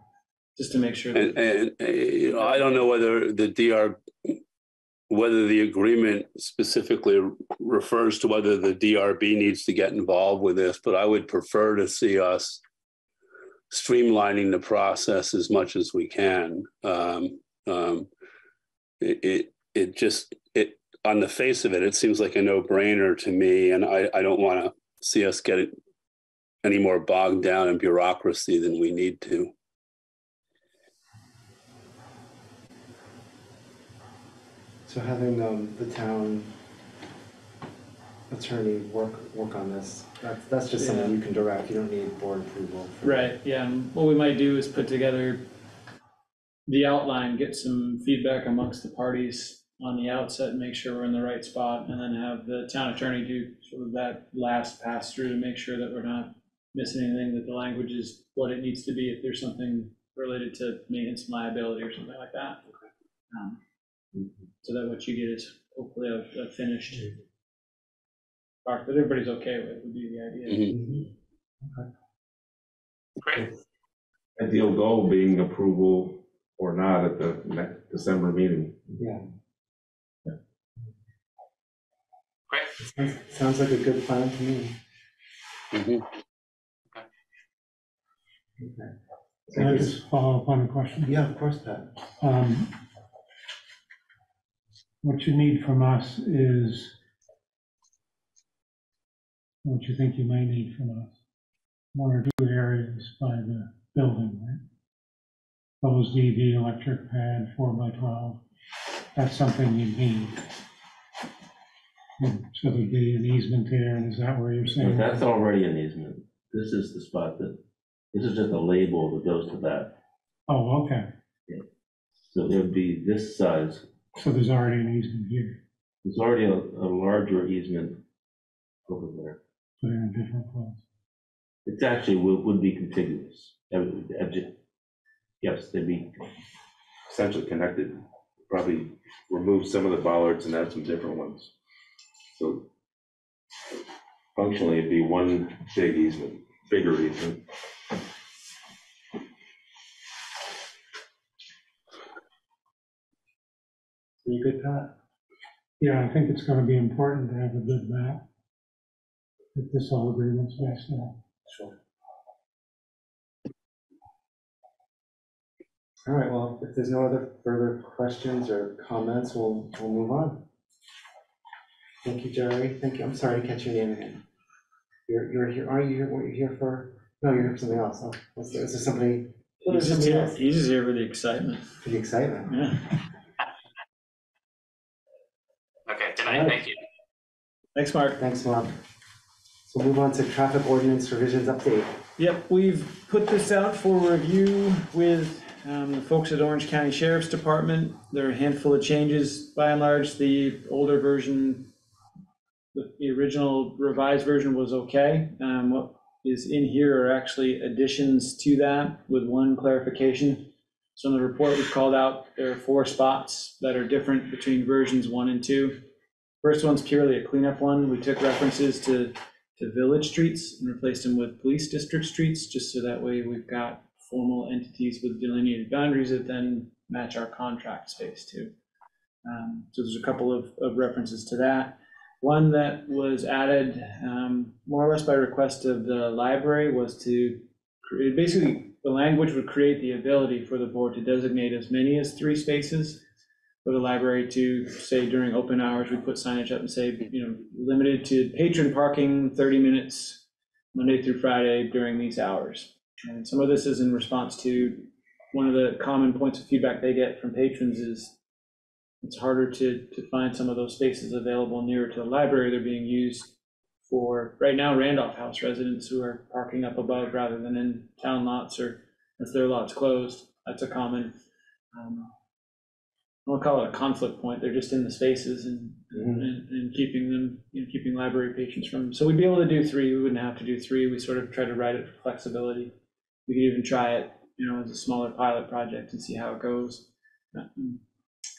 Speaker 3: Just to make sure. that-
Speaker 4: And, and, uh, you know, I don't know whether the DR, whether the agreement specifically refers to whether the DRB needs to get involved with this, but I would prefer to see us streamlining the process as much as we can. Um, um, it, it, it just, it, on the face of it, it seems like a no-brainer to me, and I, I don't want to see us get any more bogged down in bureaucracy than we need to.
Speaker 1: So having, um, the town attorney work, work on this, that's, that's just something you can direct, you don't need board approval. for-
Speaker 3: Right, yeah, and what we might do is put together the outline, get some feedback amongst the parties, on the outset and make sure we're in the right spot, and then have the town attorney do sort of that last pass through to make sure that we're not missing anything, that the language is what it needs to be if there's something related to maintenance and liability or something like that. Um, So that what you get is hopefully a, a finished part that everybody's okay with, would be the idea.
Speaker 4: Mhm.
Speaker 8: Great.
Speaker 7: Ideal goal being approval or not at the next December meeting.
Speaker 1: Yeah,
Speaker 8: Great.
Speaker 1: Sounds, sounds like a good plan to me.
Speaker 4: Mhm.
Speaker 1: Okay.
Speaker 6: Can I just follow up on a question?
Speaker 1: Yeah, of course, Pat.
Speaker 6: Um, What you need from us is what you think you may need from us. One or two areas by the building, right? Those EV electric pad, four by twelve, that's something you need. And So there'd be an easement there, and is that where you're
Speaker 9: But
Speaker 6: saying?
Speaker 9: that's already an easement. This is the spot that, this is just a label that goes to that.
Speaker 6: Oh, okay,
Speaker 9: So it would be this size.
Speaker 6: so there's already an easement here,
Speaker 9: There's already a, a larger easement over there.
Speaker 6: but in a different place.
Speaker 9: It's actually would, would be contiguous. Yes, they'd be,
Speaker 7: Essentially connected, probably remove some of the bollards and add some different ones. So functionally, it'd be one big easement, bigger easement.
Speaker 1: You good, Pat?
Speaker 6: Yeah, I think it's gonna be important to have a good map. If this all agreement's based on.
Speaker 1: Sure. All right, well, if there's no other further questions or comments, we'll, we'll move on. Thank you, Jerry. Thank you. I'm sorry to catch your name again. You're, you're here, are you here, were you here for, no, you're here for something else. Oh, was there, is there somebody, oh,
Speaker 3: He's
Speaker 1: there's
Speaker 3: just
Speaker 1: somebody
Speaker 3: here,
Speaker 1: else
Speaker 3: he's just here for the excitement,
Speaker 1: for the excitement?
Speaker 3: yeah.
Speaker 8: Okay, good night, thank you.
Speaker 3: Thanks, Mark.
Speaker 1: Thanks, Mark. So move on to traffic ordinance revisions update.
Speaker 3: Yep, we've put this out for review with um, the folks at Orange County Sheriff's Department. There are a handful of changes. By and large, the older version, the the original revised version was okay. Um, What is in here are actually additions to that with one clarification. So in the report, we called out, there are four spots that are different between versions one and two. First one's purely a cleanup one. We took references to to village streets and replaced them with police district streets, just so that way we've got formal entities with delineated boundaries that then match our contract space too. Um, So there's a couple of, of references to that. One that was added um, more or less by request of the library was to create, basically, the language would create the ability for the board to designate as many as three spaces for the library to say during open hours, we put signage up and say, you know, limited to patron parking, thirty minutes, Monday through Friday during these hours. And some of this is in response to, one of the common points of feedback they get from patrons is it's harder to, to find some of those spaces available nearer to the library. They're being used for, right now, Randolph House residents who are parking up above rather than in town lots or if their lot's closed. That's a common, um, I won't call it a conflict point, they're just in the spaces and,
Speaker 1: Mhm.
Speaker 3: and, and keeping them, you know, keeping library patrons from, so we'd be able to do three, we wouldn't have to do three, we sort of try to write it for flexibility. We could even try it, you know, as a smaller pilot project and see how it goes.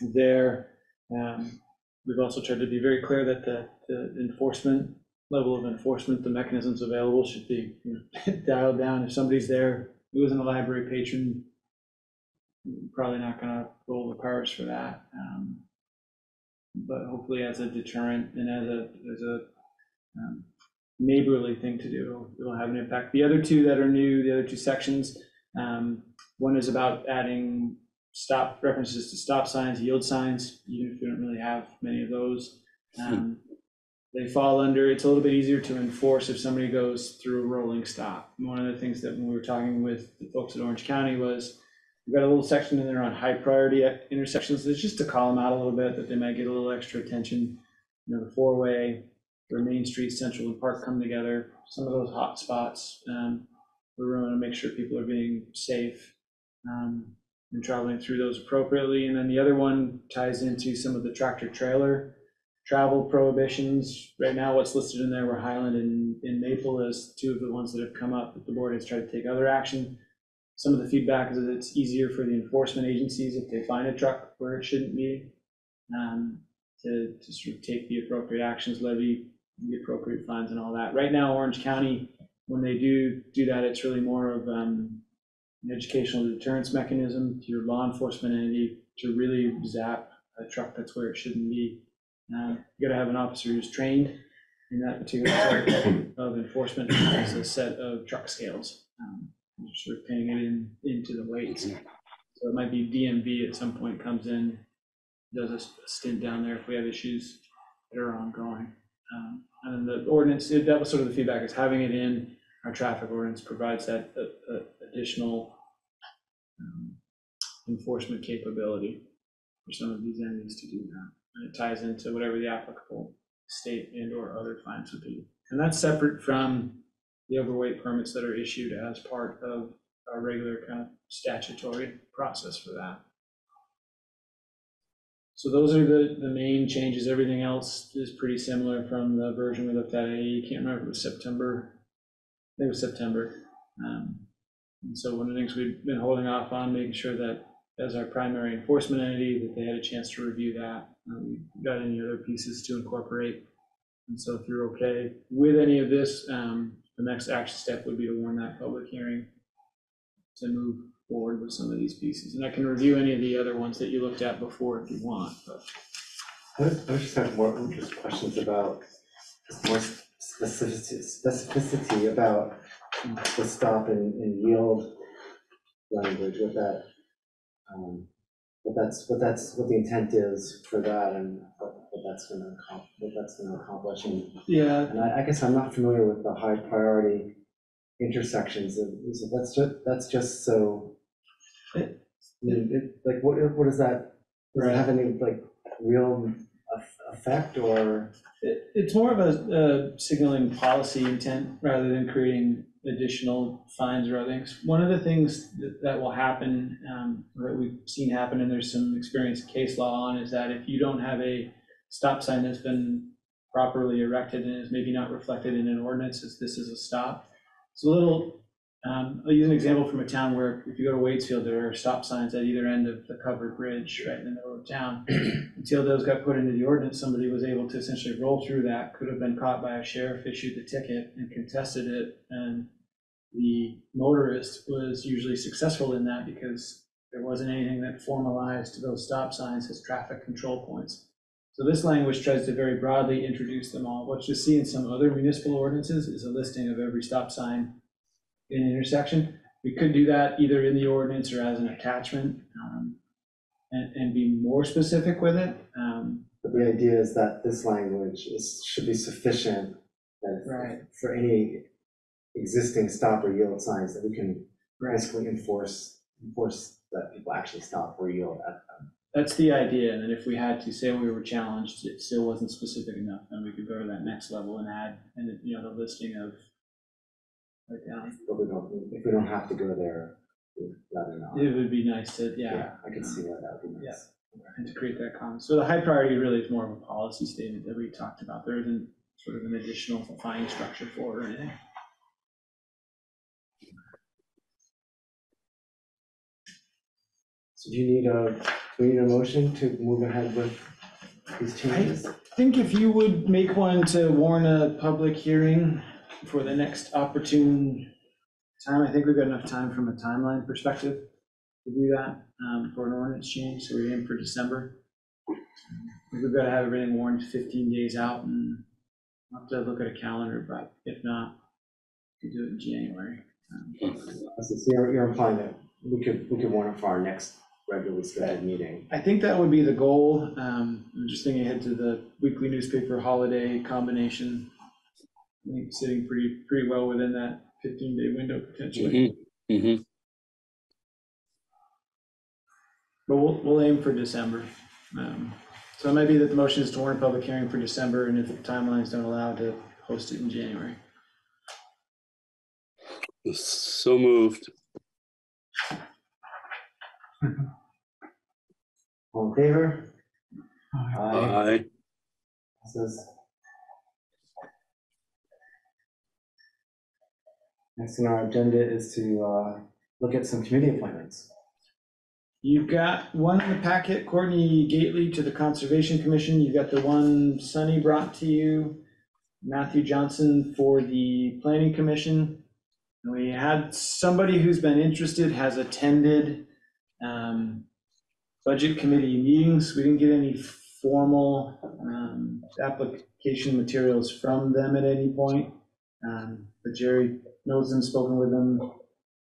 Speaker 3: There, um, we've also tried to be very clear that the, the enforcement, level of enforcement, the mechanisms available should be you know, dialed down. If somebody's there who isn't a library patron, probably not gonna roll the cars for that. Um, But hopefully as a deterrent and as a, as a um, neighborly thing to do, it'll have an impact. The other two that are new, the other two sections, um, one is about adding stop, references to stop signs, yield signs, even if we don't really have many of those. Um, They fall under, it's a little bit easier to enforce if somebody goes through a rolling stop. One of the things that when we were talking with the folks at Orange County was, we've got a little section in there on high priority intersections, that's just to call them out a little bit, that they might get a little extra attention. You know, the four-way, where Main Street, Central, and Park come together, some of those hot spots. um, We want to make sure people are being safe. Um, and traveling through those appropriately. And then the other one ties into some of the tractor trailer travel prohibitions. Right now, what's listed in there were Highland and, and Maple as two of the ones that have come up, that the board has tried to take other action. Some of the feedback is that it's easier for the enforcement agencies if they find a truck where it shouldn't be, um, to, to sort of take the appropriate actions, levy the appropriate fines and all that. Right now, Orange County, when they do do that, it's really more of, um, an educational deterrence mechanism to your law enforcement entity to really zap a truck that's where it shouldn't be. Uh, You gotta have an officer who's trained in that particular type of enforcement, has a set of truck scales. um, Sort of paying it in, into the weights. So it might be DMV at some point comes in, does a stint down there if we have issues that are ongoing. Um, And then the ordinance, that was sort of the feedback, is having it in our traffic ordinance provides that uh, additional um, enforcement capability for some of these entities to do that. And it ties into whatever the applicable state and or other fines would be. And that's separate from the overweight permits that are issued as part of our regular kind of statutory process for that. So those are the, the main changes. Everything else is pretty similar from the version we looked at. I can't remember, it was September. I think it was September. Um, And so one of the things we've been holding off on, making sure that as our primary enforcement entity, that they had a chance to review that. We Got any other pieces to incorporate. And so if you're okay with any of this, um, the next action step would be to warn that public hearing to move forward with some of these pieces. And I can review any of the other ones that you looked at before if you want, but.
Speaker 1: I I just have more just questions about, more specificity, specificity about the stop and and yield language, what that, um, what that's, what that's, what the intent is for that and what what that's gonna, accom- what that's gonna accomplish. And
Speaker 3: Yeah,
Speaker 1: and I, I guess I'm not familiar with the high priority intersections, so that's just, that's just so. I mean, it, like, what, what is that, does it have any, like, real eff- effect, or?
Speaker 3: It, it's more of a, a signaling policy intent rather than creating additional fines or other things. One of the things that, that will happen, um, that we've seen happen, and there's some experience case law on, is that if you don't have a stop sign that's been properly erected and is maybe not reflected in an ordinance as this is a stop, it's a little, um, I'll use an example from a town where if you go to Waitsfield, there are stop signs at either end of the covered bridge right in the middle of town until those got put into the ordinance, somebody was able to essentially roll through that, could have been caught by a sheriff, issued the ticket and contested it. And the motorist was usually successful in that because there wasn't anything that formalized those stop signs as traffic control points. So this language tries to very broadly introduce them all. What you see in some other municipal ordinances is a listing of every stop sign in an intersection. We could do that either in the ordinance or as an attachment. um, and, and be more specific with it. Um,
Speaker 1: But the idea is that this language is, should be sufficient
Speaker 3: Right.
Speaker 1: for any existing stop or yield signs that we can basically enforce, enforce that people actually stop or yield at them.
Speaker 3: That's the idea, and then if we had to say we were challenged, it still wasn't specific enough, then we could go to that next level and add, and, you know, the listing of. Right down, um,
Speaker 1: But we don't, if we don't have to go there, we'd rather not.
Speaker 3: it would be nice to, yeah,
Speaker 1: Yeah, I can see why that would be nice.
Speaker 3: and to create that comment. So the high priority really is more of a policy statement that we talked about, there isn't sort of an additional fine structure for it or anything.
Speaker 1: So do you need a, do we need a motion to move ahead with these changes?
Speaker 3: I think if you would make one to warn a public hearing for the next opportune time, I think we've got enough time from a timeline perspective to do that, um, for an ordinance change, so we're in for December. We've got to have everything warned fifteen days out, and I'll have to look at a calendar, but if not, we could do it in January. Um,
Speaker 1: So you're, you're implying that we could, we could warn it for our next regularly scheduled meeting.
Speaker 3: I think that would be the goal. Um, I'm just thinking ahead to the weekly newspaper holiday combination. I think sitting pretty, pretty well within that fifteen day window potentially.
Speaker 4: Mhm, mhm.
Speaker 3: But we'll, we'll aim for December. Um, So it might be that the motion is to warn a public hearing for December, and if the timelines don't allow to host it in January.
Speaker 4: So moved.
Speaker 1: All in favor?
Speaker 6: Aye.
Speaker 4: Aye.
Speaker 1: Passes. Next on our agenda is to uh, look at some committee appointments.
Speaker 3: You've got one in the packet, Courtney Gately to the Conservation Commission. You've got the one Sonny brought to you, Matthew Johnson for the Planning Commission. And we had somebody who's been interested, has attended um, Budget Committee meetings. We didn't get any formal um, application materials from them at any point. Um, But Jerry knows them, spoken with them,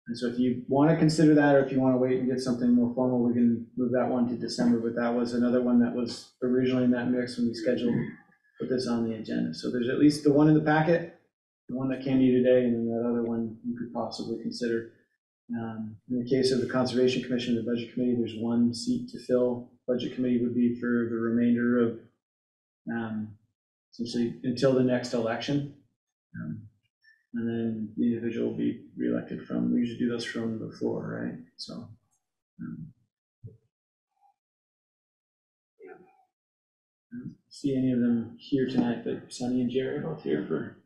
Speaker 3: and so if you want to consider that, or if you want to wait and get something more formal, we can move that one to December, but that was another one that was originally in that mix when we scheduled, put this on the agenda. So there's at least the one in the packet, the one that came to you today, and then that other one you could possibly consider. Um, In the case of the Conservation Commission, and the Budget Committee, there's one seat to fill. Budget Committee would be for the remainder of, um, essentially, until the next election. Um, and then the individual will be reelected from, we usually do those from the floor, right? So. um. I don't See any of them here tonight, but Sonny and Jerry are both here for,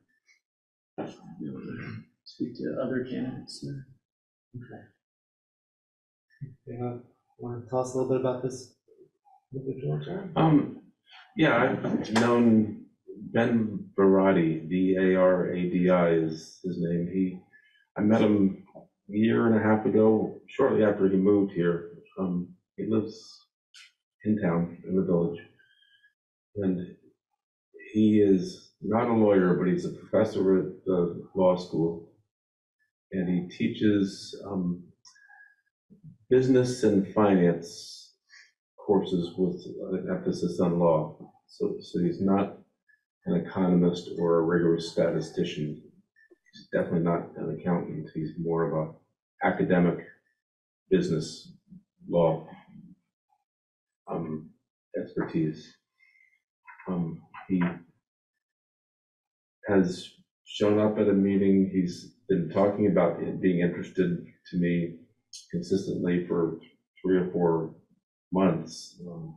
Speaker 3: be able to speak to other candidates.
Speaker 1: Okay. You want to tell us a little bit about this individual, Jerry?
Speaker 7: Um, yeah, I've known Ben Varadi, V A R A D I is his name. He, I met him a year and a half ago, shortly after he moved here. Um, he lives in town, in the village. And he is not a lawyer, but he's a professor at the law school. And he teaches, um, business and finance courses with an emphasis on law. So, so he's not an economist or a rigorous statistician. He's definitely not an accountant. He's more of a academic business law um, expertise. Um, he has shown up at a meeting. He's been talking about being interested to me consistently for three or four months. Um,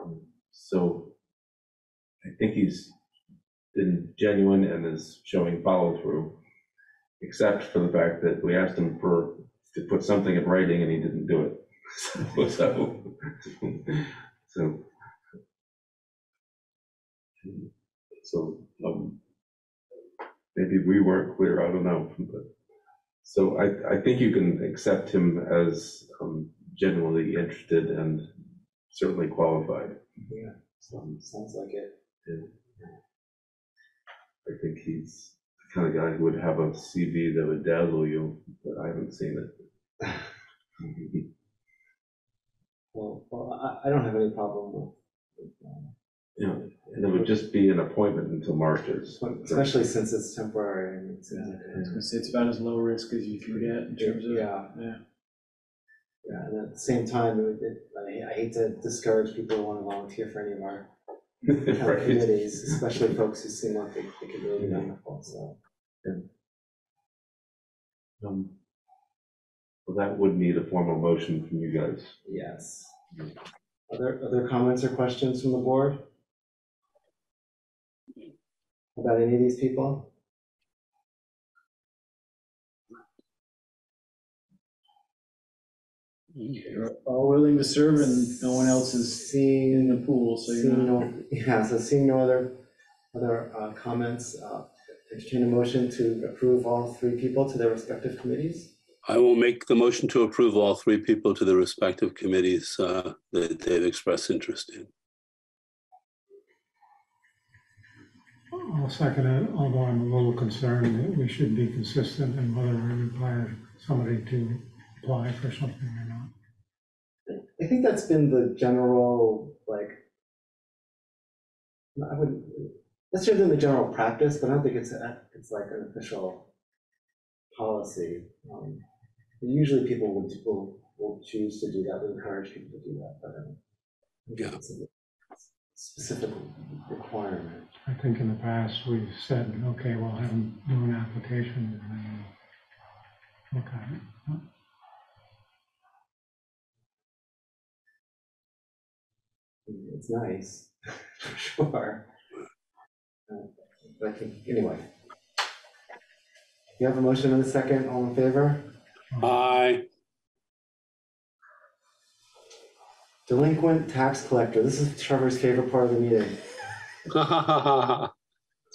Speaker 7: um, So I think he's been genuine and is showing follow through, except for the fact that we asked him for, to put something in writing and he didn't do it. So, so, so. So, um, maybe we weren't clear, I don't know, but, so I, I think you can accept him as, um, genuinely interested and certainly qualified.
Speaker 1: Yeah, sounds, sounds like it.
Speaker 7: I think he's the kind of guy who would have a CV that would dazzle you, but I haven't seen it.
Speaker 1: Well, well, I, I don't have any problem with, with, um,
Speaker 7: Yeah, and it would just be an appointment until March is.
Speaker 1: especially since it's temporary and it's.
Speaker 3: I was gonna say, it's about as low risk as you can get in terms of,
Speaker 1: Yeah,
Speaker 3: yeah.
Speaker 1: yeah, and at the same time, it, it- I, I hate to discourage people who want to volunteer for any of our town
Speaker 7: Right.
Speaker 1: committees, especially folks who seem like they, they could really be wonderful, so.
Speaker 7: Um, Well, that would need a formal motion from you guys.
Speaker 1: Yes. Other, other comments or questions from the board? About any of these people?
Speaker 3: You're all willing to serve and no one else is in
Speaker 1: Seeing,
Speaker 3: the pool, so you're
Speaker 1: seeing
Speaker 3: not.
Speaker 1: no, yeah, so seeing no other, other uh, comments, uh, entertain a motion to approve all three people to their respective committees?
Speaker 4: I will make the motion to approve all three people to the respective committees uh, that they've expressed interest in.
Speaker 6: I'll second it, although I'm a little concerned that we should be consistent in whether we require somebody to apply for something or not.
Speaker 1: I think that's been the general, like, I wouldn't, that's just been the general practice, but I don't think it's, a- it's like an official policy. Um, Usually people would, will, will choose to do that, we encourage people to do that, but I don't think
Speaker 4: Yeah.
Speaker 1: it's a specific requirement.
Speaker 6: I think in the past, we've said, okay, we'll have them do an application and then look at it.
Speaker 1: It's nice, for sure. Uh, But I think, anyway. You have a motion and a second, all in favor?
Speaker 4: Aye,
Speaker 1: Delinquent tax collector, this is Trevor's favorite part of the meeting.
Speaker 3: That's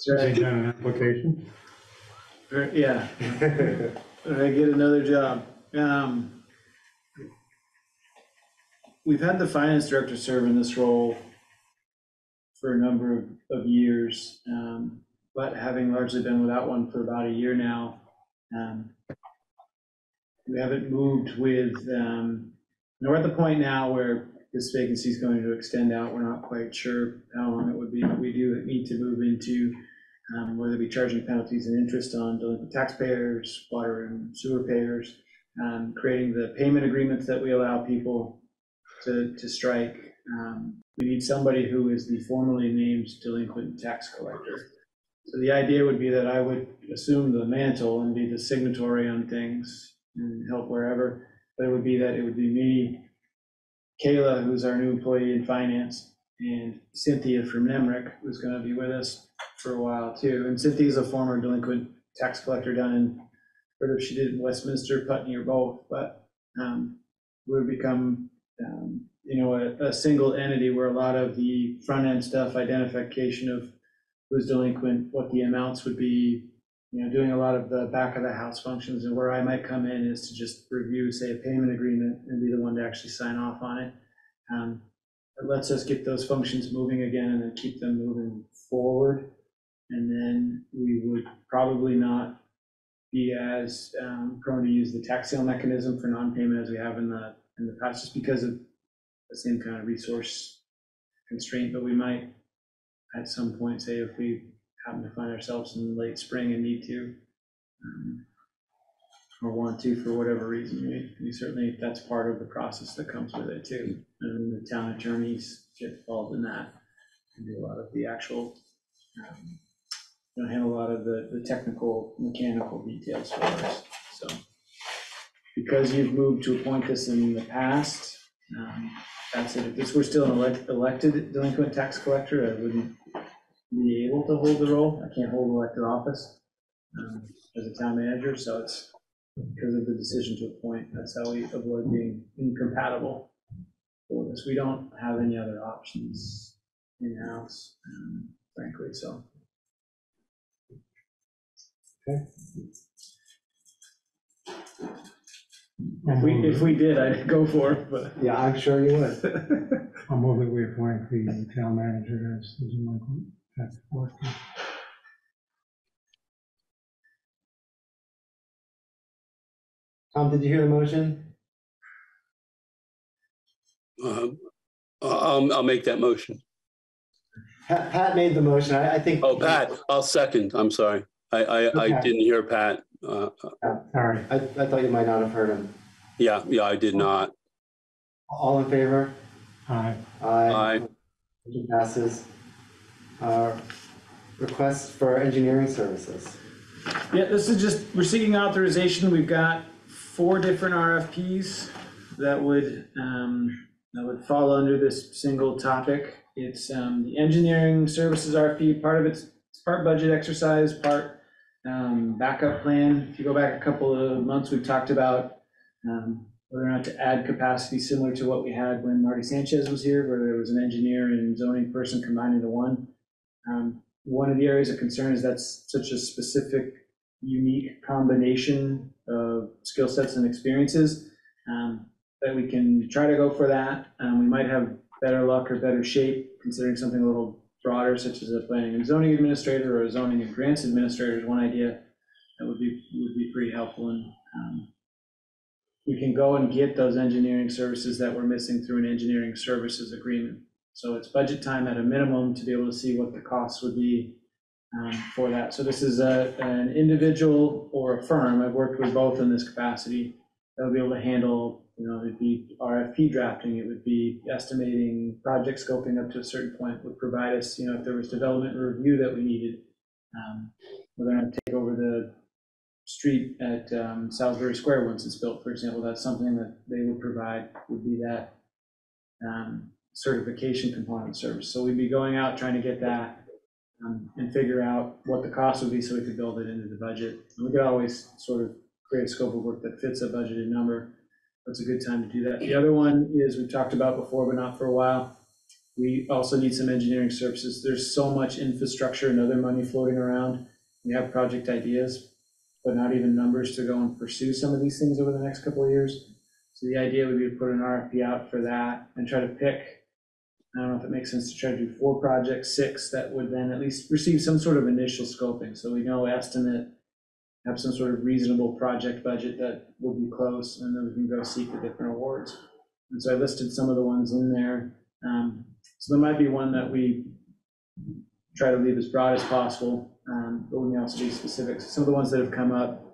Speaker 6: Is that an application?
Speaker 3: Or- Yeah, or I get another job. Um, We've had the finance director serve in this role for a number of, of years, um, but having largely been without one for about a year now. um, We haven't moved with, um, and we're at the point now where this vacancy is going to extend out. We're not quite sure how long it would be, we do need to move into um, whether be charging penalties and interest on delinquent taxpayers, water and sewer payers, um, creating the payment agreements that we allow people to, to strike. Um, We need somebody who is the formally named delinquent tax collector. So the idea would be that I would assume the mantle and be the signatory on things and help wherever, but it would be that it would be me, Kayla, who's our new employee in finance, and Cynthia from NEMRC, who's gonna be with us for a while too. And Cynthia's a former delinquent tax collector down in, or if she did in Westminster, Putney, or both, but um, we've become, um, you know, a, a single entity where a lot of the front end stuff, identification of who's delinquent, what the amounts would be, you know, doing a lot of the back of the house functions, and where I might come in is to just review, say, a payment agreement and be the one to actually sign off on it. Um, It lets us get those functions moving again and then keep them moving forward. And then we would probably not be as um, prone to use the tax sale mechanism for non-payment as we have in the, in the past, just because of the same kind of resource constraint, but we might at some point say if we happen to find ourselves in late spring and need to, um, or want to for whatever reason, we, we certainly, that's part of the process that comes with it too. And the town attorneys get involved in that and do a lot of the actual um, know, handle a lot of the, the technical, mechanical details for us, so. Because you've moved to appoint this in the past, um, that's it. If this were still an elect- elected delinquent tax collector, I wouldn't be able to hold the role. I can't hold elected office um, as a town manager, so it's because of the decision to appoint, that's how we avoid being incompatible for this. We don't have any other options in-house, um, frankly, so. If we, if we did, I'd go for it, but.
Speaker 1: Yeah, I'm sure you would.
Speaker 6: I'll move that we appoint the town manager as the delinquent tax collector.
Speaker 1: Tom, did you hear the motion?
Speaker 4: Um, I'll, I'll make that motion.
Speaker 1: Pat, Pat made the motion, I, I think.
Speaker 4: Oh, Pat, I'll second. I'm sorry. I, I, I didn't hear Pat. Uh,
Speaker 6: Sorry,
Speaker 1: I, I thought you might not have heard him.
Speaker 4: yeah, yeah, I did not.
Speaker 1: All in favor?
Speaker 6: aye.
Speaker 4: Aye.
Speaker 1: Motion passes. Uh, Request for engineering services.
Speaker 3: Yeah, this is just, we're seeking authorization, we've got four different RFPs that would, um, that would fall under this single topic. It's, um, the engineering services RFP, part of it's, it's part budget exercise, part, um, backup plan. If you go back a couple of months, we've talked about, um, whether or not to add capacity similar to what we had when Marty Sanchez was here, where there was an engineer and zoning person combined into one. Um, one of the areas of concern is that's such a specific, unique combination of skill sets and experiences um, that we can try to go for that. Um, We might have better luck or better shape considering something a little broader, such as a planning and zoning administrator or a zoning and grants administrator is one idea that would be, would be pretty helpful. And um, we can go and get those engineering services that we're missing through an engineering services agreement. So it's budget time at a minimum to be able to see what the costs would be um, for that. So this is a, an individual or a firm, I've worked with both in this capacity, that would be able to handle, you know, it'd be RFP drafting, it would be estimating, project scoping up to a certain point, would provide us, you know, if there was development review that we needed, um, whether or not to take over the street at um, Salisbury Square once it's built, for example, that's something that they would provide, would be that. Um, certification component service. So we'd be going out, trying to get that um, and figure out what the cost would be so we could build it into the budget. And we could always sort of create a scope of work that fits a budgeted number. That's a good time to do that. The other one is we've talked about before, but not for a while. We also need some engineering services. There's so much infrastructure and other money floating around. We have project ideas, but not even numbers to go and pursue some of these things over the next couple of years. So the idea would be to put an RFP out for that and try to pick, I don't know if it makes sense to try to do four projects, six that would then at least receive some sort of initial scoping. So we know estimate, have some sort of reasonable project budget that will be close, and then we can go seek the different awards. And so I listed some of the ones in there. Um, So there might be one that we try to leave as broad as possible, um, but we may also be specific. Some of the ones that have come up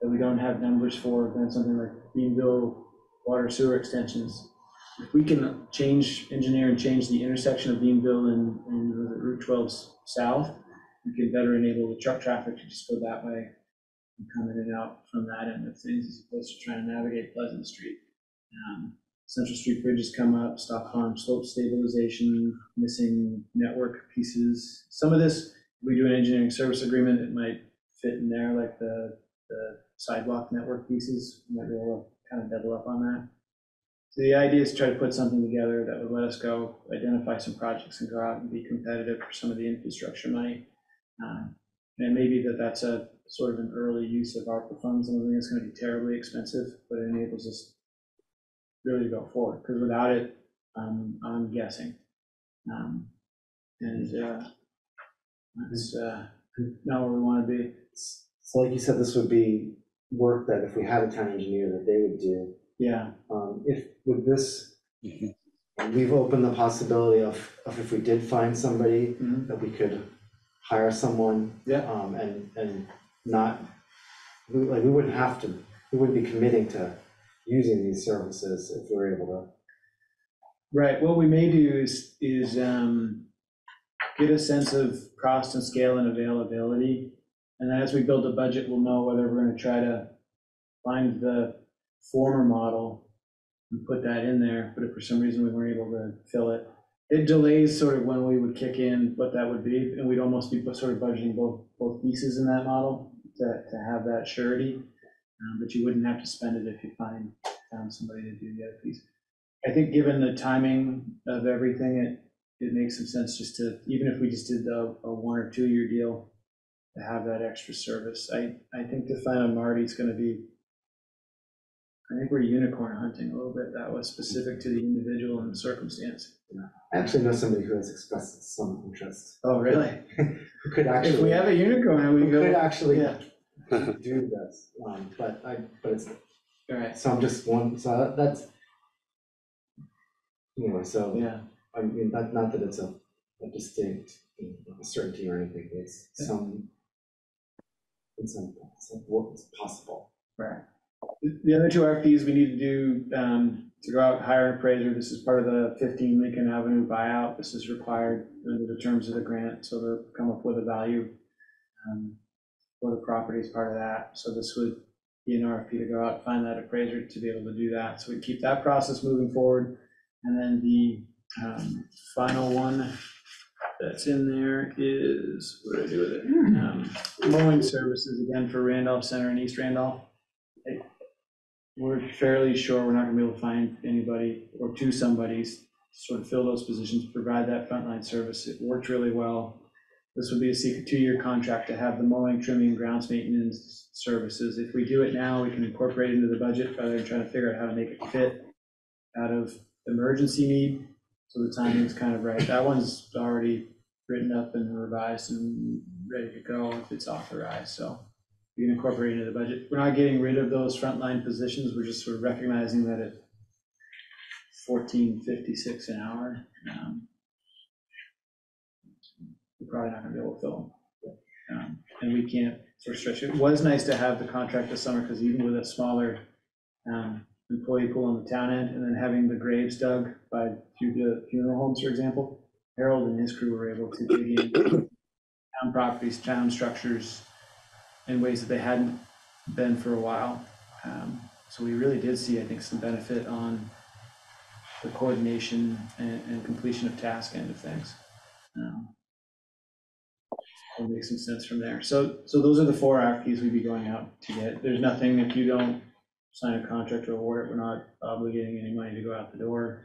Speaker 3: that we don't have numbers for, then something like Beanville water sewer extensions. If we can change, engineer and change the intersection of Beanville and, and Route 12 south, we can better enable the truck traffic to just go that way and come in and out from that end of things as opposed to trying to navigate Pleasant Street. Um, Central Street bridges come up, Stock Farm, slope stabilization, missing network pieces. Some of this, we do an engineering service agreement, it might fit in there, like the, the sidewalk network pieces, might be able to kind of double up on that. So the idea is to try to put something together that would let us go identify some projects and go out and be competitive for some of the infrastructure money. Um, And maybe that that's a sort of an early use of ARPA funds, don't think it's gonna be terribly expensive, but it enables us really to go forward, because without it, um, I'm guessing. Um, And, uh, it's, uh, not where we wanna be.
Speaker 1: So like you said, this would be work that if we had a town engineer that they would do.
Speaker 3: Yeah,
Speaker 1: Um, If, with this, we've opened the possibility of, of if we did find somebody,
Speaker 3: mhm,
Speaker 1: that we could hire someone.
Speaker 3: Yeah.
Speaker 1: Um, and, and not, we, like, we wouldn't have to, we wouldn't be committing to using these services if we were able to.
Speaker 3: right, what we may do is, is, um, get a sense of cost and scale and availability. And then as we build a budget, we'll know whether we're gonna try to find the former model and put that in there, but if for some reason we weren't able to fill it, it delays sort of when we would kick in what that would be, and we'd almost be sort of budgeting both, both pieces in that model to, to have that surety. Um, but you wouldn't have to spend it if you find, found somebody to do the other piece. I think given the timing of everything, it, it makes some sense just to, even if we just did the, a one or two year deal, to have that extra service. I, I think to find a Marty's gonna be, I think we're unicorn hunting a little bit. That was specific to the individual and the circumstance.
Speaker 1: I actually know somebody who has expressed some interest,
Speaker 3: Oh, really?
Speaker 1: who could
Speaker 3: If
Speaker 1: actually.
Speaker 3: we have a unicorn, we
Speaker 1: Who could
Speaker 3: go,
Speaker 1: actually
Speaker 3: yeah.
Speaker 1: do this, um, but I, but it's,
Speaker 3: all right,
Speaker 1: so I'm just one, so that's. Anyway, so,
Speaker 3: yeah,
Speaker 1: I mean, not, not that it's a, a distinct, you know, certainty or anything, it's some. It's some, some, what is possible.
Speaker 3: right. The- The other two RFPs we need to do, um, to go out, and hire an appraiser. This is part of the fifteen Lincoln Avenue buyout. This is required under the terms of the grant, so to come up with a value. um, For the property as part of that. So this would be an RFP to go out, find that appraiser to be able to do that. So we keep that process moving forward. And then the, um, final one that's in there is, what did I do with it? Um, Mowing services again for Randolph Center and East Randolph. We're fairly sure we're not gonna be able to find anybody or two somebodies to sort of fill those positions, provide that frontline service. It worked really well. This would be a two-year contract to have the mowing, trimming, grounds maintenance services. If we do it now, we can incorporate into the budget rather than trying to figure out how to make it fit out of emergency need. So the timing's kind of right. That one's already written up and revised and ready to go if it's authorized, so we can incorporate into the budget. We're not getting rid of those frontline positions, we're just sort of recognizing that at fourteen fifty-six an hour, um, we're probably not gonna be able to fill them. Um, And we can't sort of stretch it. It was nice to have the contract this summer, because even with a smaller um, employee pool on the town end, and then having the graves dug by, the funeral homes, for example, Harold and his crew were able to dig in town properties, town structures in ways that they hadn't been for a while. Um, So we really did see, I think, some benefit on the coordination and, and completion of task end of things. Um, It'll make some sense from there. So, so those are the four RFPs we'd be going out to get. There's nothing, if you don't sign a contract or award it, we're not obligating any money to go out the door.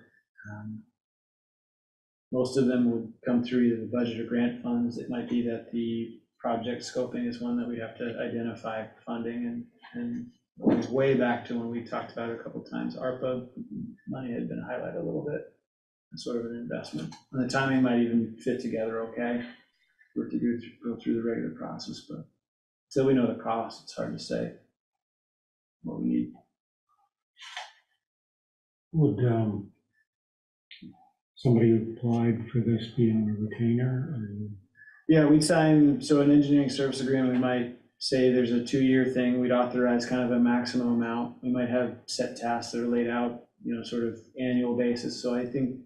Speaker 3: Um, Most of them would come through either the budget or grant funds. It might be that the project scoping is one that we have to identify funding and, and it goes way back to when we talked about it a couple times, ARPA money had been highlighted a little bit, as sort of an investment. And the timing might even fit together okay, for it to go through, go through the regular process, but until we know the cost, it's hard to say what we need.
Speaker 6: Would, um, somebody who applied for this be on a retainer? or-
Speaker 3: Yeah, we'd sign, so an engineering service agreement, we might say there's a two-year thing, we'd authorize kind of a maximum amount. We might have set tasks that are laid out, you know, sort of annual basis, so I think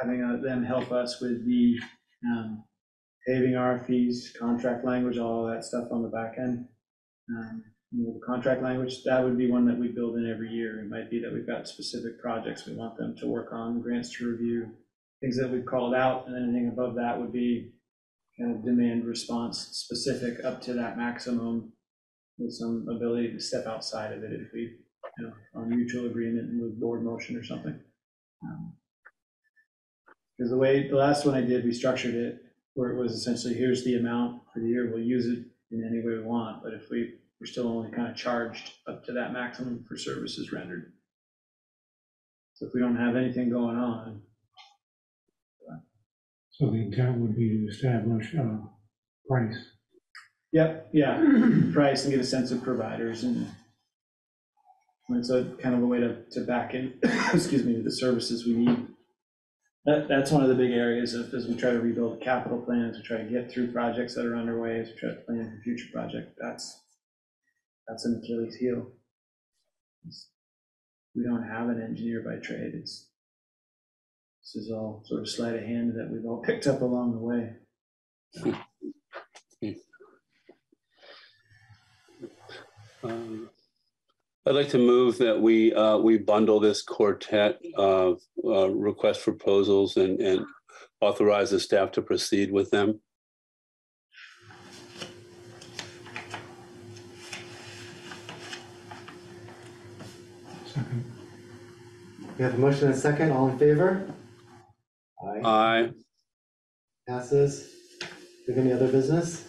Speaker 3: having uh, them help us with the um, paving RFPs, contract language, all that stuff on the back end. Um, you know, the Contract language, that would be one that we build in every year. It might be that we've got specific projects we want them to work on, grants to review, things that we've called out, and anything above that would be kind of demand response specific up to that maximum with some ability to step outside of it if we, you know, on mutual agreement and with board motion or something. Um, because the way, the last one I did, we structured it where it was essentially, here's the amount for the year, we'll use it in any way we want, but if we, we're still only kind of charged up to that maximum for services rendered. So if we don't have anything going on,
Speaker 6: So the intent would be to establish a price.
Speaker 3: Yep, yeah, price and get a sense of providers and it's a kind of a way to, to back in, excuse me, the services we need. That, that's one of the big areas of, as we try to rebuild capital plans, we try to get through projects that are underway, as we try to plan for future project, that's, that's an Achilles heel. We don't have an engineer by trade, it's, this is all sort of sleight of hand that we've all picked up along the way.
Speaker 4: Um, I'd like to move that we, uh, we bundle this quartet of, uh, request proposals and, and authorize the staff to proceed with them.
Speaker 6: Second,
Speaker 1: We have a motion and a second, all in favor? Aye,
Speaker 4: Aye.
Speaker 1: passes. Do you have any other business?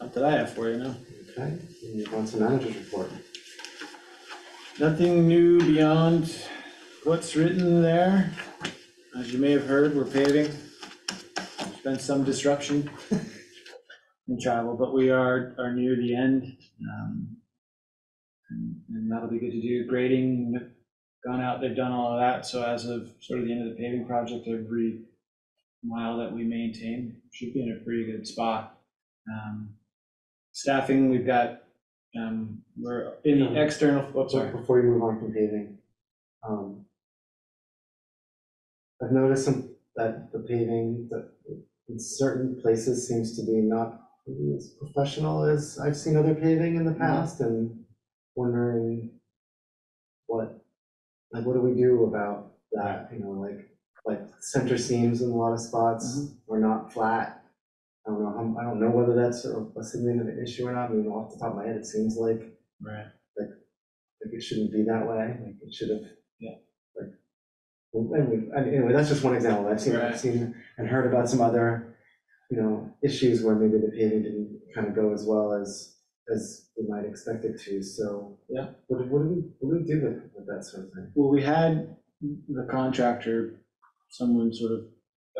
Speaker 3: Not that I have for you, no.
Speaker 1: Okay, we move on to managers report.
Speaker 3: Nothing new beyond what's written there. As you may have heard, we're paving. There's been some disruption in travel, but we are, are near the end. um, And and that'll be good to do. Grading, gone out, they've done all of that, so as of sort of the end of the paving project, every mile that we maintain should be in a pretty good spot. Um, Staffing, we've got, um, we're in the external, oops, sorry.
Speaker 1: Before you move on from paving, um, I've noticed some, that the paving, that in certain places seems to be not as professional as I've seen other paving in the past, and wondering what, like, what do we do about that, you know, like, like center seams in a lot of spots mm-hmm. are not flat. I don't know, how- I don't know whether that's a a significant issue or not, I mean, off the top of my head, it seems like
Speaker 3: Right.
Speaker 1: like it shouldn't be that way, like it should have.
Speaker 3: Yeah.
Speaker 1: Like, well, anyway, I mean, anyway, that's just one example, I've seen, I've seen and heard about some other, you know, issues where maybe the paving didn't kind of go as well as, as we might expect it to, so.
Speaker 3: Yeah.
Speaker 1: What, do- what do we, what do we do with, with that sort of thing?
Speaker 3: Well, we had the contractor, someone sort of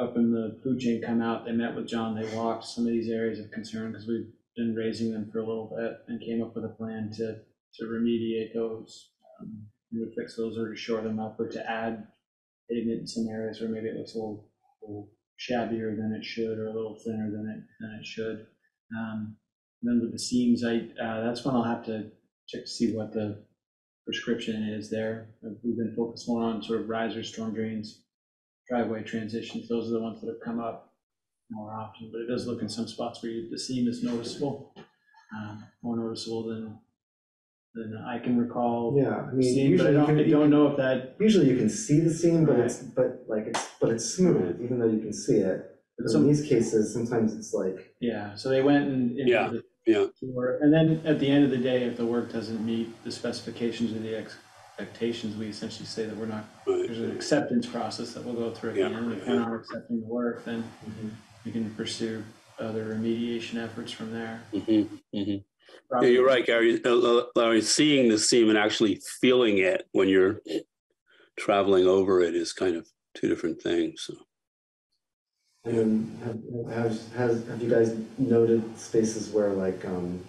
Speaker 3: up in the food chain come out, they met with John, they walked some of these areas of concern, because we've been raising them for a little bit, and came up with a plan to, to remediate those. um, Either fix those or to shore them up, or to add pavement in some areas where maybe it looks a little, little shabbier than it should, or a little thinner than it, than it should. Um, Then with the seams, I, uh, that's when I'll have to check to see what the prescription is there. We've been focused more on sort of risers, storm drains, driveway transitions. Those are the ones that have come up more often, but it does look in some spots where you- the seam is noticeable, um, more noticeable than than I can recall
Speaker 1: Yeah, I mean,
Speaker 3: seeing, but I
Speaker 1: you
Speaker 3: don't,
Speaker 1: can,
Speaker 3: I
Speaker 1: you
Speaker 3: don't
Speaker 1: can-
Speaker 3: know if that,
Speaker 1: usually you can see the seam, but
Speaker 3: Right.
Speaker 1: it's, but like, it's, but it's smooth, even though you can see it. But in
Speaker 3: Some-
Speaker 1: these cases, sometimes it's like,
Speaker 3: yeah, so they went and. into
Speaker 4: Yeah,
Speaker 3: the
Speaker 4: yeah.
Speaker 3: tour, And then at the end of the day, if the work doesn't meet the specifications or the expectations, we essentially say that we're not,
Speaker 4: Right.
Speaker 3: there's an acceptance process that we'll go through at the
Speaker 4: Yeah.
Speaker 3: end. If we're not accepting the work, then we can pursue other remediation efforts from there.
Speaker 4: Mhm, mhm. Yeah, you're right, Gary. Uh, Larry, seeing the seam and actually feeling it when you're traveling over it is kind of two different things. So.
Speaker 1: And then have, has, has, have you guys noted spaces where like, um,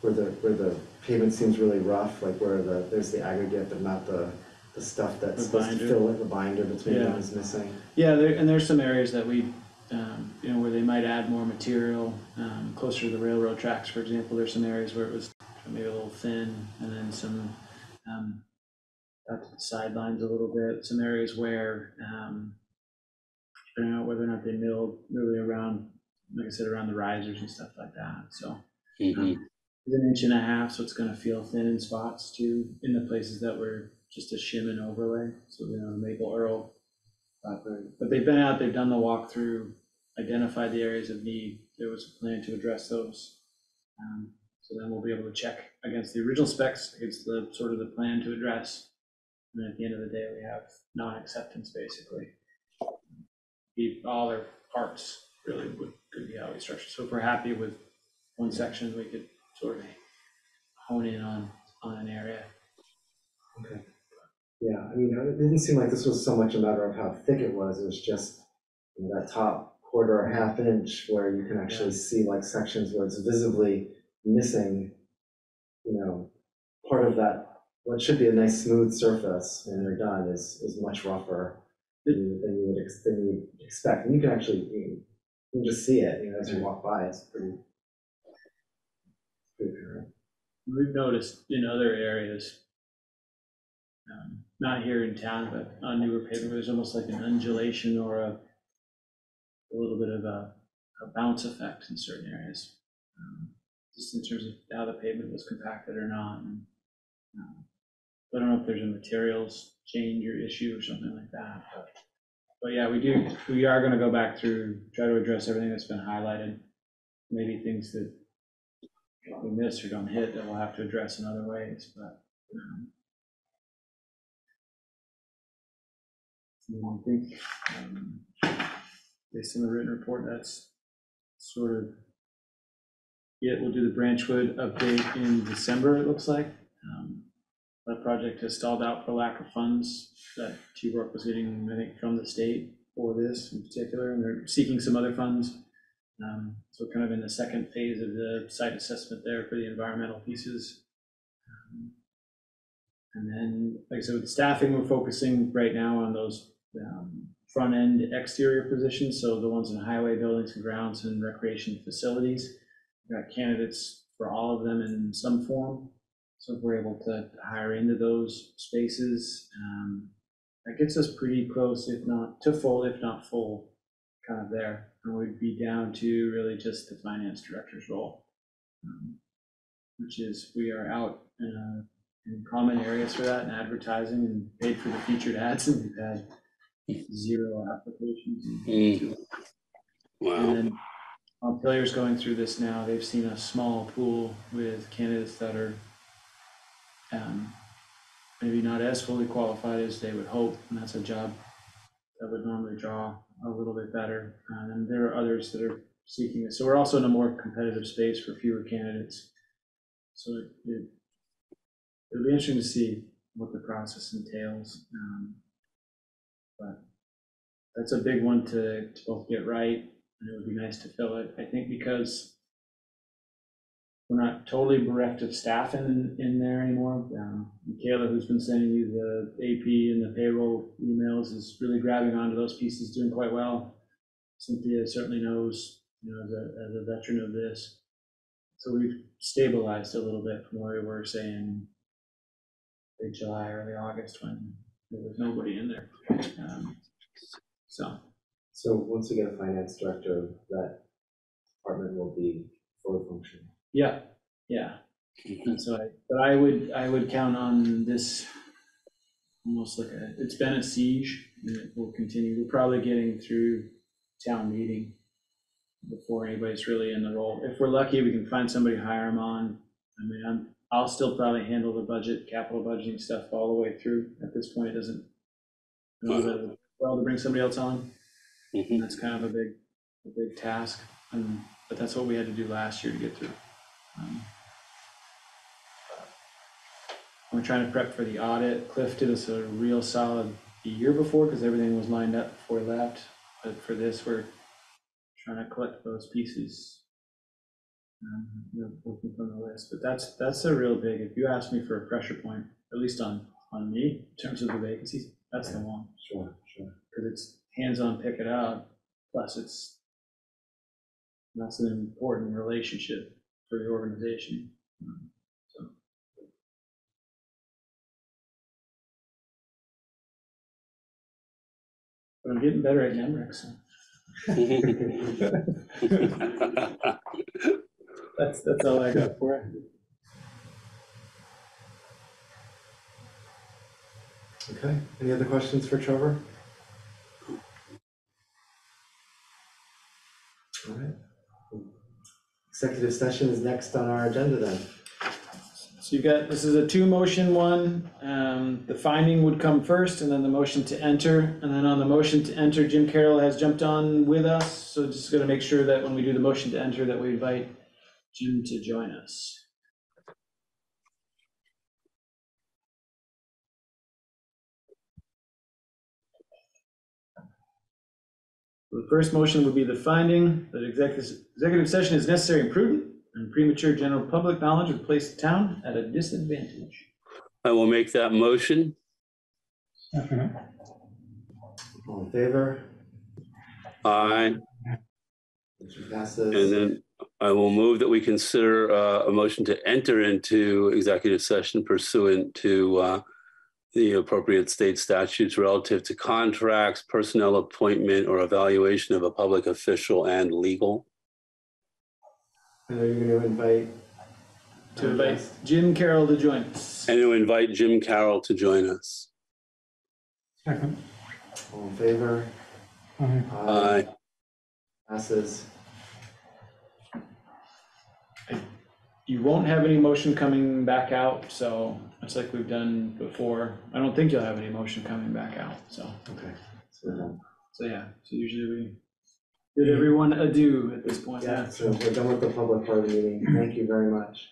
Speaker 1: where the, where the pavement seems really rough, like where the, there's the aggregate, but not the, the stuff that's
Speaker 3: The
Speaker 1: supposed to
Speaker 3: binder.
Speaker 1: fill it, the binder between
Speaker 3: Yeah.
Speaker 1: them is missing?
Speaker 3: Yeah, there, and there's some areas that we, um, you know, where they might add more material, um, closer to the railroad tracks, for example, there's some areas where it was maybe a little thin, and then some, um, to the sidelines a little bit, some areas where, um, I don't whether or not they milled really around, like I said, around the risers and stuff like that, so.
Speaker 4: mhm.
Speaker 3: It's an inch and a half, so it's gonna feel thin in spots too, in the places that were just a shim and overlay, so, you know, Maple Earl. But, they've been out, they've done the walkthrough, identified the areas of need, there was a plan to address those. Um, So then we'll be able to check against the original specs, against the, sort of the plan to address. And at the end of the day, we have non-acceptance, basically. Be, all their parts really would, could be how we structure, so if we're happy with one section, we could sort of hone in on, on an area.
Speaker 1: Okay. Yeah, I mean, it didn't seem like this was so much a matter of how thick it was, it was just you know, that top quarter or half inch where you can actually see like sections where it's visibly missing, you know, part of that, what should be a nice smooth surface when you're done is, is much rougher than you would, ex- than you would expect. And you can actually, you can- just see it, you know, as you walk by, it's pretty, pretty apparent.
Speaker 3: We've noticed in other areas, um, not here in town, but on newer pavement, there's almost like an undulation or a, a little bit of a, a bounce effect in certain areas. um, Just in terms of how the pavement was compacted or not. and, um, I don't know if there's a materials change or issue or something like that, but, but yeah, we do, we are gonna go back through, try to address everything that's been highlighted. Maybe things that we miss or don't hit that we'll have to address in other ways, but. um, I think, um, based on the written report, that's sort of, it. we'll do the Branchwood update in December, it looks like. Um, That project has stalled out for lack of funds that TRORC was getting, I think, from the state for this in particular, and they're seeking some other funds. Um, So kind of in the second phase of the site assessment there for the environmental pieces. Um, And then, like I said, with the staffing, we're focusing right now on those um, front-end exterior positions, so the ones in highway buildings and grounds and recreation facilities. We've Got candidates for all of them in some form, so if we're able to hire into those spaces, um, that gets us pretty close, if not to full, if not full, kind of there. And we'd be down to really just the finance director's role. um, Which is, we are out uh, in common areas for that and advertising and paid for the featured ads, and we've had zero applications.
Speaker 4: Mm.
Speaker 3: And
Speaker 4: Wow.
Speaker 3: then Montpelier's going through this now. They've seen a small pool with candidates that are um, maybe not as fully qualified as they would hope, and that's a job that would normally draw a little bit better. Uh, And there are others that are seeking it. So we're also in a more competitive space for fewer candidates. So it, it- it'll be interesting to see what the process entails. Um, But that's a big one to, to both get right, and it would be nice to fill it. I think because we're not totally bereft of staff in, in there anymore. Um, Michaela, who's been sending you the AP and the payroll emails, is really grabbing onto those pieces, doing quite well. Cynthia certainly knows, you know, as a, as a veteran of this. So we've stabilized a little bit from where we were saying late July, early August, when there was nobody in there. Um, So,
Speaker 1: So once we get a finance director, that department will be fully functional.
Speaker 3: Yeah, yeah. And so I, but I would, I would count on this, almost like a, it's been a siege, and it will continue. We're probably getting through town meeting before anybody's really in the role. If we're lucky, we can find somebody, hire them on. I mean, I'm, I'll still probably handle the budget, capital budgeting stuff all the way through. At this point, it doesn't, I don't know well, to bring somebody else on.
Speaker 4: Mhm.
Speaker 3: And that's kind of a big, a big task, and, but that's what we had to do last year to get through. Um, We're trying to prep for the audit. Cliff did us a real solid the year before, because everything was lined up before he left. But for this, we're trying to collect those pieces. Um, Working from the list, but that's, that's a real big, if you ask me for a pressure point, at least on, on me, in terms of the vacancies, that's the one
Speaker 1: Sure, sure.
Speaker 3: because it's hands-on, pick it up, plus it's, that's an important relationship for the organization. Um, So, But I'm getting better at NEMRC, so that's, that's all I got for it.
Speaker 1: Okay, any other questions for Trevor? All right. Executive session is next on our agenda then.
Speaker 3: So you've got, this is a two-motion one. Um, The finding would come first, and then the motion to enter. And then on the motion to enter, Jim Carroll has jumped on with us. So just gonna make sure that when we do the motion to enter, that we invite Jim to join us. The first motion would be the finding that executive, executive session is necessary and prudent, and premature general public knowledge would place the town at a disadvantage.
Speaker 4: I will make that motion.
Speaker 6: Second,
Speaker 1: All in favor?
Speaker 4: Aye.
Speaker 1: Motion
Speaker 4: And
Speaker 1: passes.
Speaker 4: then I will move that we consider uh, a motion to enter into executive session pursuant to uh, the appropriate state statutes relative to contracts, personnel appointment, or evaluation of a public official and legal.
Speaker 1: And are you going to invite?
Speaker 3: To invite Jim Carroll to join us.
Speaker 4: And to invite Jim Carroll to join us.
Speaker 6: second,
Speaker 1: All in favor?
Speaker 6: aye.
Speaker 4: Aye.
Speaker 1: Passes.
Speaker 3: You won't have any motion coming back out, so it's like we've done before. I don't think you'll have any motion coming back out, so,
Speaker 1: Okay.
Speaker 3: So yeah, so usually we bid everyone adieu at this point.
Speaker 1: Yeah, so we're done with the public part of the meeting. Thank you very much.